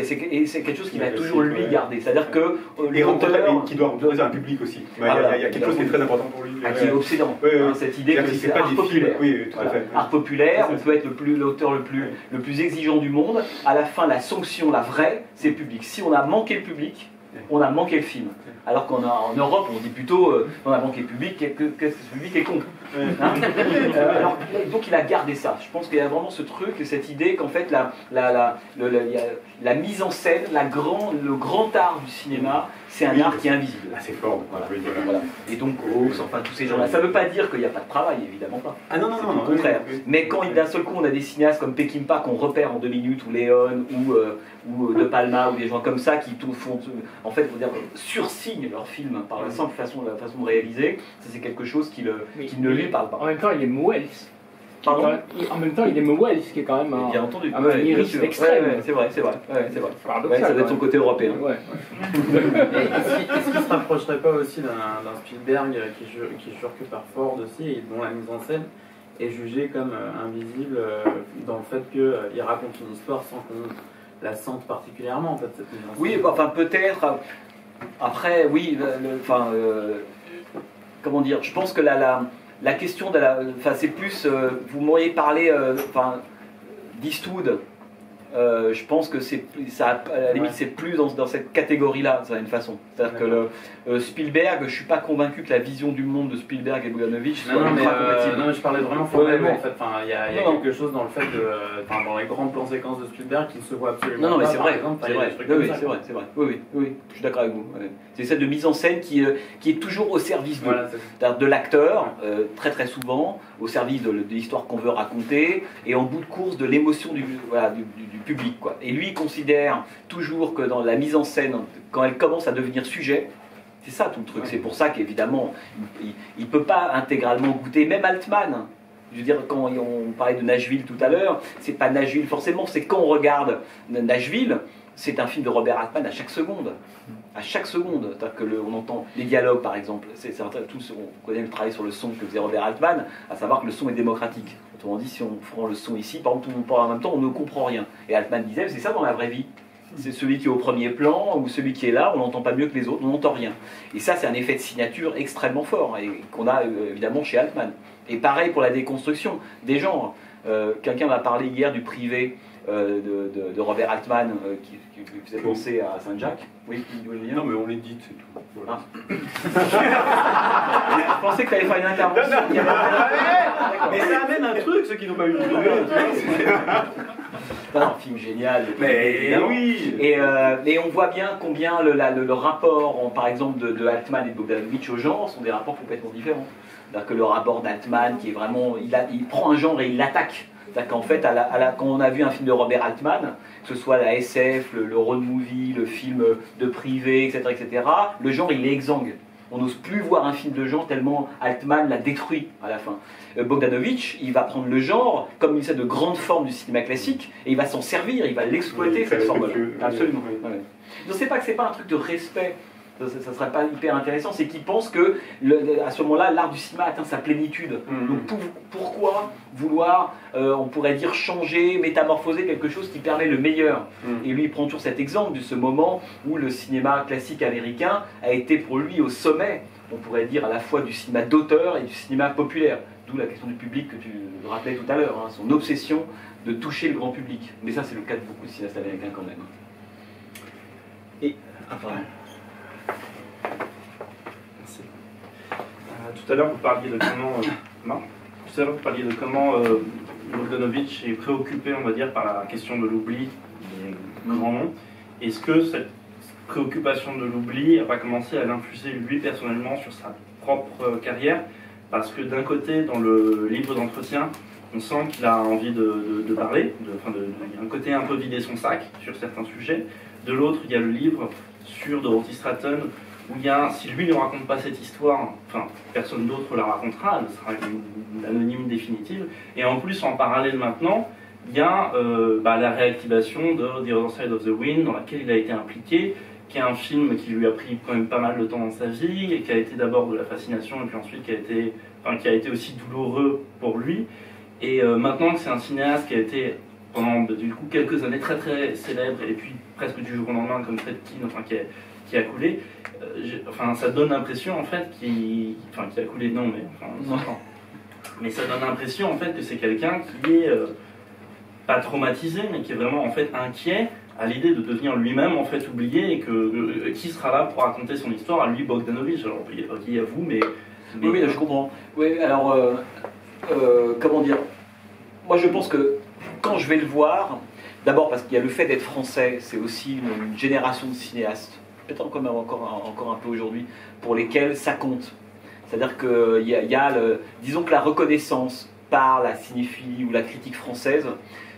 C'est quelque chose qu'il a toujours lui gardé. C'est-à-dire que euh, l'auteur qui doit représenter un public aussi. il, y a, quelque chose qui est très important pour lui. Ah, qui est obsédant. Hein, cette idée que c'est art populaire. Art populaire, on peut être l'auteur le plus, le plus exigeant du monde. À la fin, la sanction, la vraie, c'est le public. Si on a manqué le public, on a manqué le film. Alors qu'en Europe, on dit plutôt euh, on a manqué le public, que, que, ce public est con. Hein euh, alors, donc il a gardé ça. Je pense qu'il y a vraiment ce truc, cette idée qu'en fait la, la, la, la, mise en scène, la grand, le grand art du cinéma, c'est un art qui est invisible. Ah, c'est fort. Et donc, enfin tous ces gens-là. Ça ne veut pas dire qu'il n'y a pas de travail, évidemment pas. Ah non, non, non. Au contraire. Mais quand d'un seul coup on a des cinéastes comme Peckinpah qu'on repère en deux minutes, ou Léon, ou, euh, ou De Palma, ou des gens comme ça qui font, en fait, dire, sursignent leur film par la simple façon, la façon de réaliser, ça c'est quelque chose qui, le, qui ne lui parle pas. En même temps, il est Wells. En même temps, il aime Wells, qui est quand même un, bien entendu. un extrême. c'est vrai, c'est vrai. c'est vrai. ça doit être son côté européen. Est-ce qu'il ne se rapprocherait pas aussi d'un Spielberg qui jure, qui jure que par Ford aussi, et dont la mise en scène est jugée comme euh, invisible euh, dans le fait qu'il euh, raconte une histoire sans qu'on la sente particulièrement, en fait, cette mise en scène Oui, enfin peut-être. Après, oui, enfin, euh, comment dire, je pense que la, la, la question de la. Enfin, c'est plus. Euh, vous m'auriez parlé, euh, enfin, d'Eastwood euh, je pense que c'est ça à la limite c'est plus dans, dans cette catégorie-là d'une façon. C'est-à-dire que le, euh, Spielberg, je suis pas convaincu que la vision du monde de Spielberg et Bogdanovich soit non, mais, euh, non, mais je parlais vraiment formellement en fait. Enfin, il y a, y a quelque chose dans le fait de, enfin, dans les grands plans séquences de Spielberg qui ne se voit absolument non, non, mais c'est vrai, c'est vrai, oui, c'est vrai, c'est vrai. Oui, oui, oui, je suis d'accord avec vous. C'est celle de mise en scène qui, qui est toujours au service de, de l'acteur, très très souvent, au service de, l'histoire qu'on veut raconter, et en bout de course de l'émotion du, voilà, du, du public. Quoi. Et lui, il considère toujours que dans la mise en scène, quand elle commence à devenir sujet, c'est ça tout le truc. C'est pour ça qu'évidemment, il ne peut pas intégralement goûter, même Altman. Je veux dire, quand on parlait de Nashville tout à l'heure, c'est pas Nashville forcément, c'est quand on regarde Nashville, c'est un film de Robert Altman à chaque seconde. À chaque seconde. Que le, on entend les dialogues, par exemple. C'est, on connaît le travail sur le son que faisait Robert Altman, à savoir que le son est démocratique. Autrement dit, si on prend le son ici, par exemple, tout le monde parle en même temps, on ne comprend rien. Et Altman disait, c'est ça dans la vraie vie. C'est celui qui est au premier plan ou celui qui est là, on n'entend pas mieux que les autres, on n'entend rien. Et ça, c'est un effet de signature extrêmement fort et qu'on a euh, évidemment chez Altman. Et pareil pour la déconstruction des genres. Euh, quelqu'un m'a parlé hier du privé. Euh, de, Robert Altman euh, qui, faisait penser à Saint-Jacques. Oui, Non, mais on les dit, c'est tout. Ah. Je pensais que tu allais faire une intervention. mais ça amène un truc, ceux qui n'ont pas eu le C'est un film génial. Mais oui euh, et, on voit bien combien le, le, rapport, par exemple, de, Altman et de Bogdanovich au genre sont des rapports complètement différents. C'est-à-dire que le rapport d'Altman, qui est vraiment. Il, il prend un genre et il l'attaque. C'est-à-dire qu'en fait, à la, quand on a vu un film de Robert Altman, que ce soit la SF, le, road movie, le film de privé, etc., etc., le genre, il est exsangue. On n'ose plus voir un film de genre tellement Altman l'a détruit à la fin. Euh, Bogdanovich, il va prendre le genre comme une sorte de grande forme du cinéma classique et il va s'en servir, il va l'exploiter cette forme-là. Absolument. Je ne sais pas que c'est pas un truc de respect ça ne serait pas hyper intéressant, c'est qu'ils pensent que à ce moment-là, l'art du cinéma atteint sa plénitude. Mhm. Donc pourquoi vouloir, euh, on pourrait dire, changer, métamorphoser quelque chose qui permet le meilleur? Mhm. Et lui, il prend toujours cet exemple de ce moment où le cinéma classique américain a été pour lui au sommet, on pourrait dire, à la fois du cinéma d'auteur et du cinéma populaire. D'où la question du public que tu rappelais tout à l'heure, hein, son obsession de toucher le grand public. Mais ça, c'est le cas de beaucoup de cinéastes américains quand même. Et, tout à l'heure, vous parliez de comment. Euh, tout à l'heure, vous parliez de comment euh, Bogdanovich est préoccupé, on va dire, par la question de l'oubli des grands noms. Est-ce que cette préoccupation de l'oubli va commencer à l'influencer lui personnellement sur sa propre carrière? Parce que d'un côté, dans le livre d'entretien, On sent qu'il a envie de, parler, de, enfin de, il y a un côté un peu vider son sac sur certains sujets. De l'autre, il y a le livre sur Dorothy Stratton, où il y a, si lui ne raconte pas cette histoire, enfin, personne d'autre la racontera, elle sera une, anonyme définitive. Et en plus, en parallèle maintenant, il y a euh, bah, la réactivation de The Other Side of the Wind, dans laquelle il a été impliqué, qui est un film qui lui a pris quand même pas mal de temps dans sa vie, qui a été d'abord de la fascination, et puis ensuite qui a été, enfin, qui a été aussi douloureux pour lui. Et euh, maintenant que c'est un cinéaste qui a été pendant du coup quelques années très très célèbre, et puis presque du jour au lendemain comme Fred Keane, enfin, qui, a, qui a coulé, euh, enfin, ça donne l'impression en fait qu'il. Enfin, qui a coulé, non, mais enfin, Mais ça donne l'impression en fait que c'est quelqu'un qui est euh, pas traumatisé, mais qui est vraiment en fait inquiet à l'idée de devenir lui-même en fait oublié et que euh, qui sera là pour raconter son histoire à lui Bogdanovich. Alors ok à vous mais, oui, oui je comprends. Oui alors comment dire? Moi je pense que quand je vais le voir d'abord parce qu'il y a le fait d'être français c'est aussi une, génération de cinéastes peut-être encore, encore, encore un peu aujourd'hui pour lesquels ça compte c'est-à-dire qu'il y a, y a le, disons que la reconnaissance par la cinéphilie ou la critique française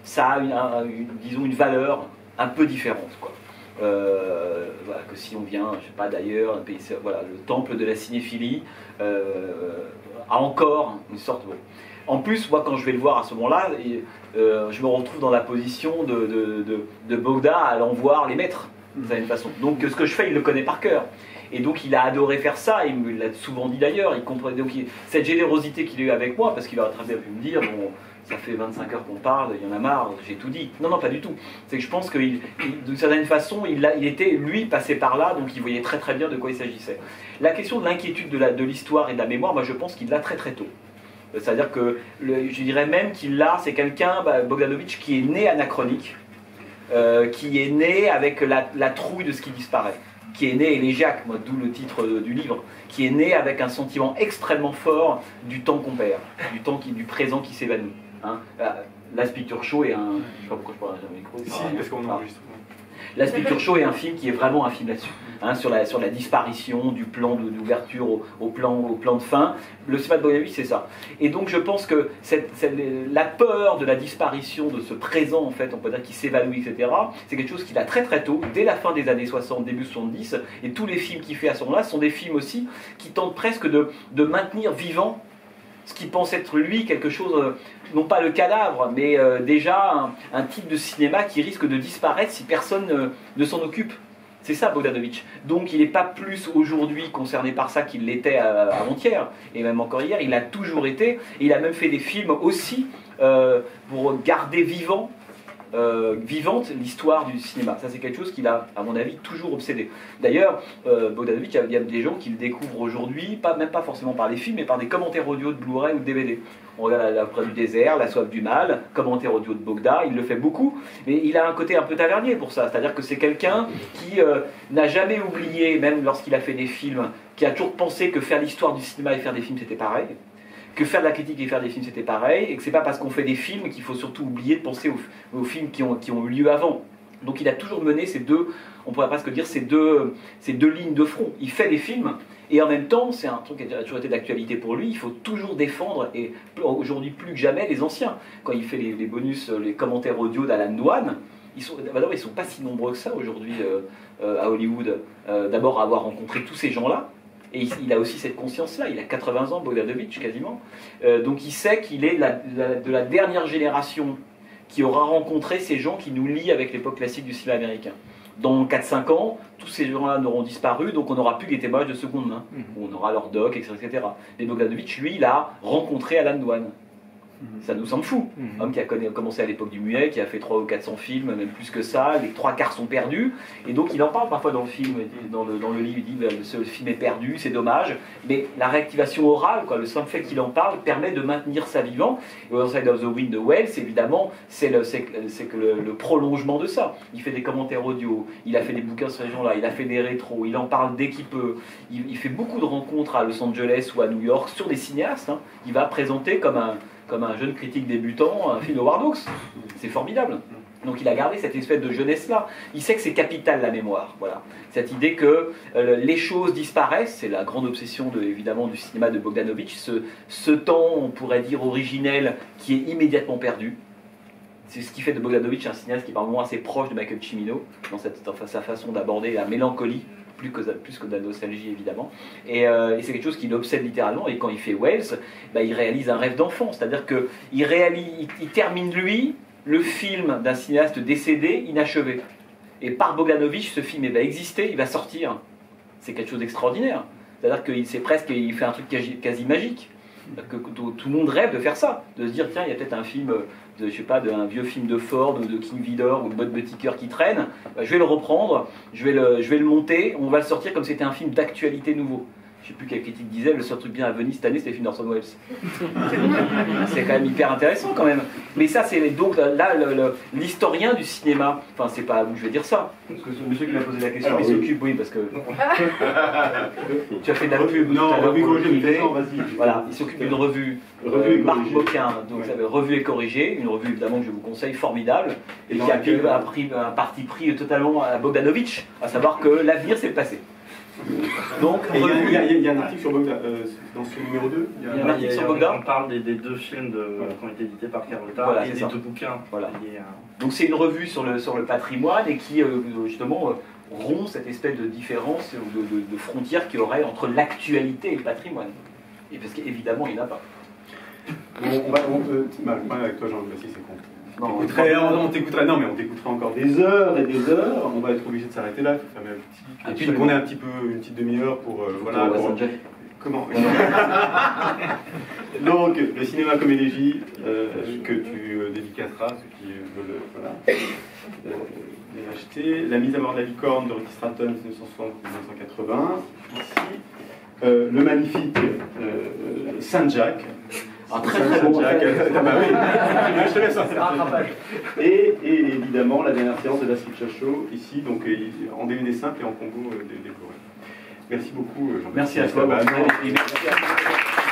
ça a une, disons une valeur un peu différente. Quoi. Euh, voilà, que si on vient, je sais pas d'ailleurs, voilà, le temple de la cinéphilie euh, a encore une sorte. En plus, moi, quand je vais le voir à ce moment-là, euh, je me retrouve dans la position de, de, de, Bogda allant voir les maîtres, de même façon. Donc, ce que je fais, il le connaît par cœur. Et donc, il a adoré faire ça, il me l'a souvent dit d'ailleurs. Il comprenait donc cette générosité qu'il a eu avec moi, parce qu'il aurait très bien pu me dire bon, ça fait 25 heures qu'on parle, il y en a marre, j'ai tout dit. Non, non, pas du tout. C'est que je pense que d'une certaine façon, il, il, était, lui, passé par là, donc il voyait très très bien de quoi il s'agissait. La question de l'inquiétude de l'histoire et de la mémoire, moi je pense qu'il l'a très très tôt. C'est-à-dire que je dirais même qu'il l'a, c'est quelqu'un, bah, qui est né anachronique, euh, qui est né avec la, la, trouille de ce qui disparaît, qui est né élégiaque, d'où le titre du livre, qui est né avec un sentiment extrêmement fort du temps qu'on perd, du temps qui, du présent qui s'évanouit. Hein. Last Picture Show est un. Je sais pas pourquoi je parle un micro. Si, parce qu'on enregistre. Last Picture Show est un film qui est vraiment un film là-dessus, hein, sur, la, la disparition du plan d'ouverture au, plan, de fin. Le cinéma de Bogdanovich, c'est ça. Et donc je pense que la peur de la disparition de ce présent, en fait, on peut dire qui s'évanouit, etc., c'est quelque chose qu'il a très très tôt, dès la fin des années 60, début 70, et tous les films qu'il fait à ce moment-là sont des films aussi qui tentent presque de maintenir vivant ce qui pense être lui quelque chose, euh, non pas le cadavre, mais euh, déjà un, type de cinéma qui risque de disparaître si personne euh, ne s'en occupe. C'est ça Bogdanovich. Donc il n'est pas plus aujourd'hui concerné par ça qu'il l'était avant-hier, et même encore hier, il a toujours été, il a même fait des films aussi pour garder vivant euh, vivante l'histoire du cinéma. Ça, c'est quelque chose qui l'a, à mon avis, toujours obsédé. D'ailleurs, euh, Bogdanovich, il y a des gens qui le découvrent aujourd'hui, pas, même pas forcément par les films, mais par des commentaires audio de Blu-ray ou de DVD. On regarde La, la du désert, La soif du mal, commentaire audio de Bogda, il le fait beaucoup, mais il a un côté un peu tavernier pour ça. C'est-à-dire que c'est quelqu'un qui euh, n'a jamais oublié, même lorsqu'il a fait des films, qui a toujours pensé que faire l'histoire du cinéma et faire des films, c'était pareil que faire de la critique et faire des films c'était pareil, et que c'est pas parce qu'on fait des films qu'il faut surtout oublier de penser aux, films qui ont, qui ont eu lieu avant. Donc il a toujours mené ces deux, on pourrait presque dire ces deux, ces deux lignes de front. Il fait des films, et en même temps, c'est un truc qui a toujours été d'actualité pour lui, il faut toujours défendre, et aujourd'hui plus que jamais, les anciens. Quand il fait les, bonus, les commentaires audio d'Alan Douane, ils sont, d'abord, ils sont pas si nombreux que ça aujourd'hui euh, euh, à Hollywood. Euh, d'abord, avoir rencontré tous ces gens-là, et il, a aussi cette conscience-là, il a 80 ans, Bogdanovich quasiment. Euh, donc il sait qu'il est de la dernière génération qui aura rencontré ces gens qui nous lient avec l'époque classique du cinéma américain. Dans 4-5 ans, tous ces gens-là n'auront disparu, donc on n'aura plus les témoignages de seconde main. Mmh. On aura leur doc, etc. etc. Mais Bogdanovich, lui, il a rencontré Alan Douane. Ça nous semble fou. Mhm. Homme qui a commencé à l'époque du muet, qui a fait 300 ou 400 films, même plus que ça, les trois quarts sont perdus. Et donc il en parle parfois dans le film, dans le, dans le livre, il dit bah, ce film est perdu, c'est dommage. Mais la réactivation orale, quoi, le simple fait qu'il en parle, permet de maintenir ça vivant. Et Outside of the Wind de Wells, évidemment, c'est le, que le, prolongement de ça. Il fait des commentaires audio, il a fait des bouquins sur ces gens-là, il a fait des rétros, il en parle dès qu'il peut. Il, fait beaucoup de rencontres à Los Angeles ou à New York sur des cinéastes. Hein. Il va présenter comme un comme un jeune critique débutant de Howard C'est formidable. Donc il a gardé cette espèce de jeunesse-là. Il sait que c'est capital la mémoire. Voilà. Cette idée que euh, les choses disparaissent, c'est la grande obsession de, évidemment du cinéma de Bogdanovich, ce, temps, on pourrait dire, originel qui est immédiatement perdu. C'est ce qui fait de Bogdanovich un cinéaste qui est par moments assez proche de Michael Cimino dans, cette, dans sa façon d'aborder la mélancolie plus que, plus de la nostalgie évidemment. Et, euh, et c'est quelque chose qui l'obsède littéralement. Et quand il fait Wells, bah, il réalise un rêve d'enfant. C'est-à-dire qu'il il, termine lui le film d'un cinéaste décédé, inachevé. Et par Bogdanovich, ce film il va exister, il va sortir. C'est quelque chose d'extraordinaire. C'est-à-dire qu'il c'est presque, il fait un truc quasi, magique. Que, tout, tout le monde rêve de faire ça, de se dire tiens il y a peut-être un film de, je sais pas, d'un vieux film de Ford ou de King Vidor ou de Bud Buttiker qui traîne, bah, je vais le reprendre, je vais le, je vais le monter, on va le sortir comme c'était un film d'actualité nouveau. Je sais plus quelle critique disait, le seul truc bien à Venise cette année, c'était le film d'Orson Welles. c'est quand même hyper intéressant quand même. Mais ça, c'est donc là le- le- l'historien du cinéma. Enfin, c'est pas où je vais dire ça. Parce que ce monsieur qui m'a posé la question, il oui. s'occupe, oui, parce que tu as fait de la pub. Non, revue le corrigée. Voilà, il s'occupe d'une revue, Revue euh, Marc. Moquin, donc Ouais. ça s'appelle Revue et corrigée, une revue évidemment que je vous conseille, formidable, et qui a laquelle- pris, a pris un parti pris totalement à Bogdanovich, à savoir que l'avenir c'est le passé. Donc, il y a- y, y un article sur Bogdan, euh, dans ce numéro 2. Il y a Il y a un article sur Bogdan On parle des, des deux films de- qui ont été édités par Carlotta Voilà, et c'est des ça. deux bouquins Voilà. Donc c'est une revue sur le, sur le patrimoine et qui euh, justement euh, rompt cette espèce de différence ou de, de, de frontière qu'il y aurait entre l'actualité et le patrimoine. Et parce qu'évidemment il n'y en a pas. Bon, on va, on, problème avec toi, Jean, si, c'est con. Non, On t'écouterait- on, on t'écouterait, non, mais on t'écouterait encore des heures et des heures. On va être obligé de s'arrêter là. Il faut fermer un petit. Et puis Absolument. qu'on ait un petit peu, une petite demi-heure pour, euh, voilà, Pour pour-. Comment Donc, le cinéma comme élégie, euh, que tu euh, dédicaceras, ceux qui euh, veulent euh, voilà, les acheter. La mise à mort de la licorne de Ricky Stratton, 1960-1980. Ici. Le magnifique Saint-Jacques. Un très très bon Saint-Jacques. Oui. Je te laisse. C'est un rattrapage. Et, évidemment, la dernière séance de la Switch Show, ici, donc en DVD simple et en combo euh, dé- décoré. Merci beaucoup, Jean-Baptiste Merci à toi.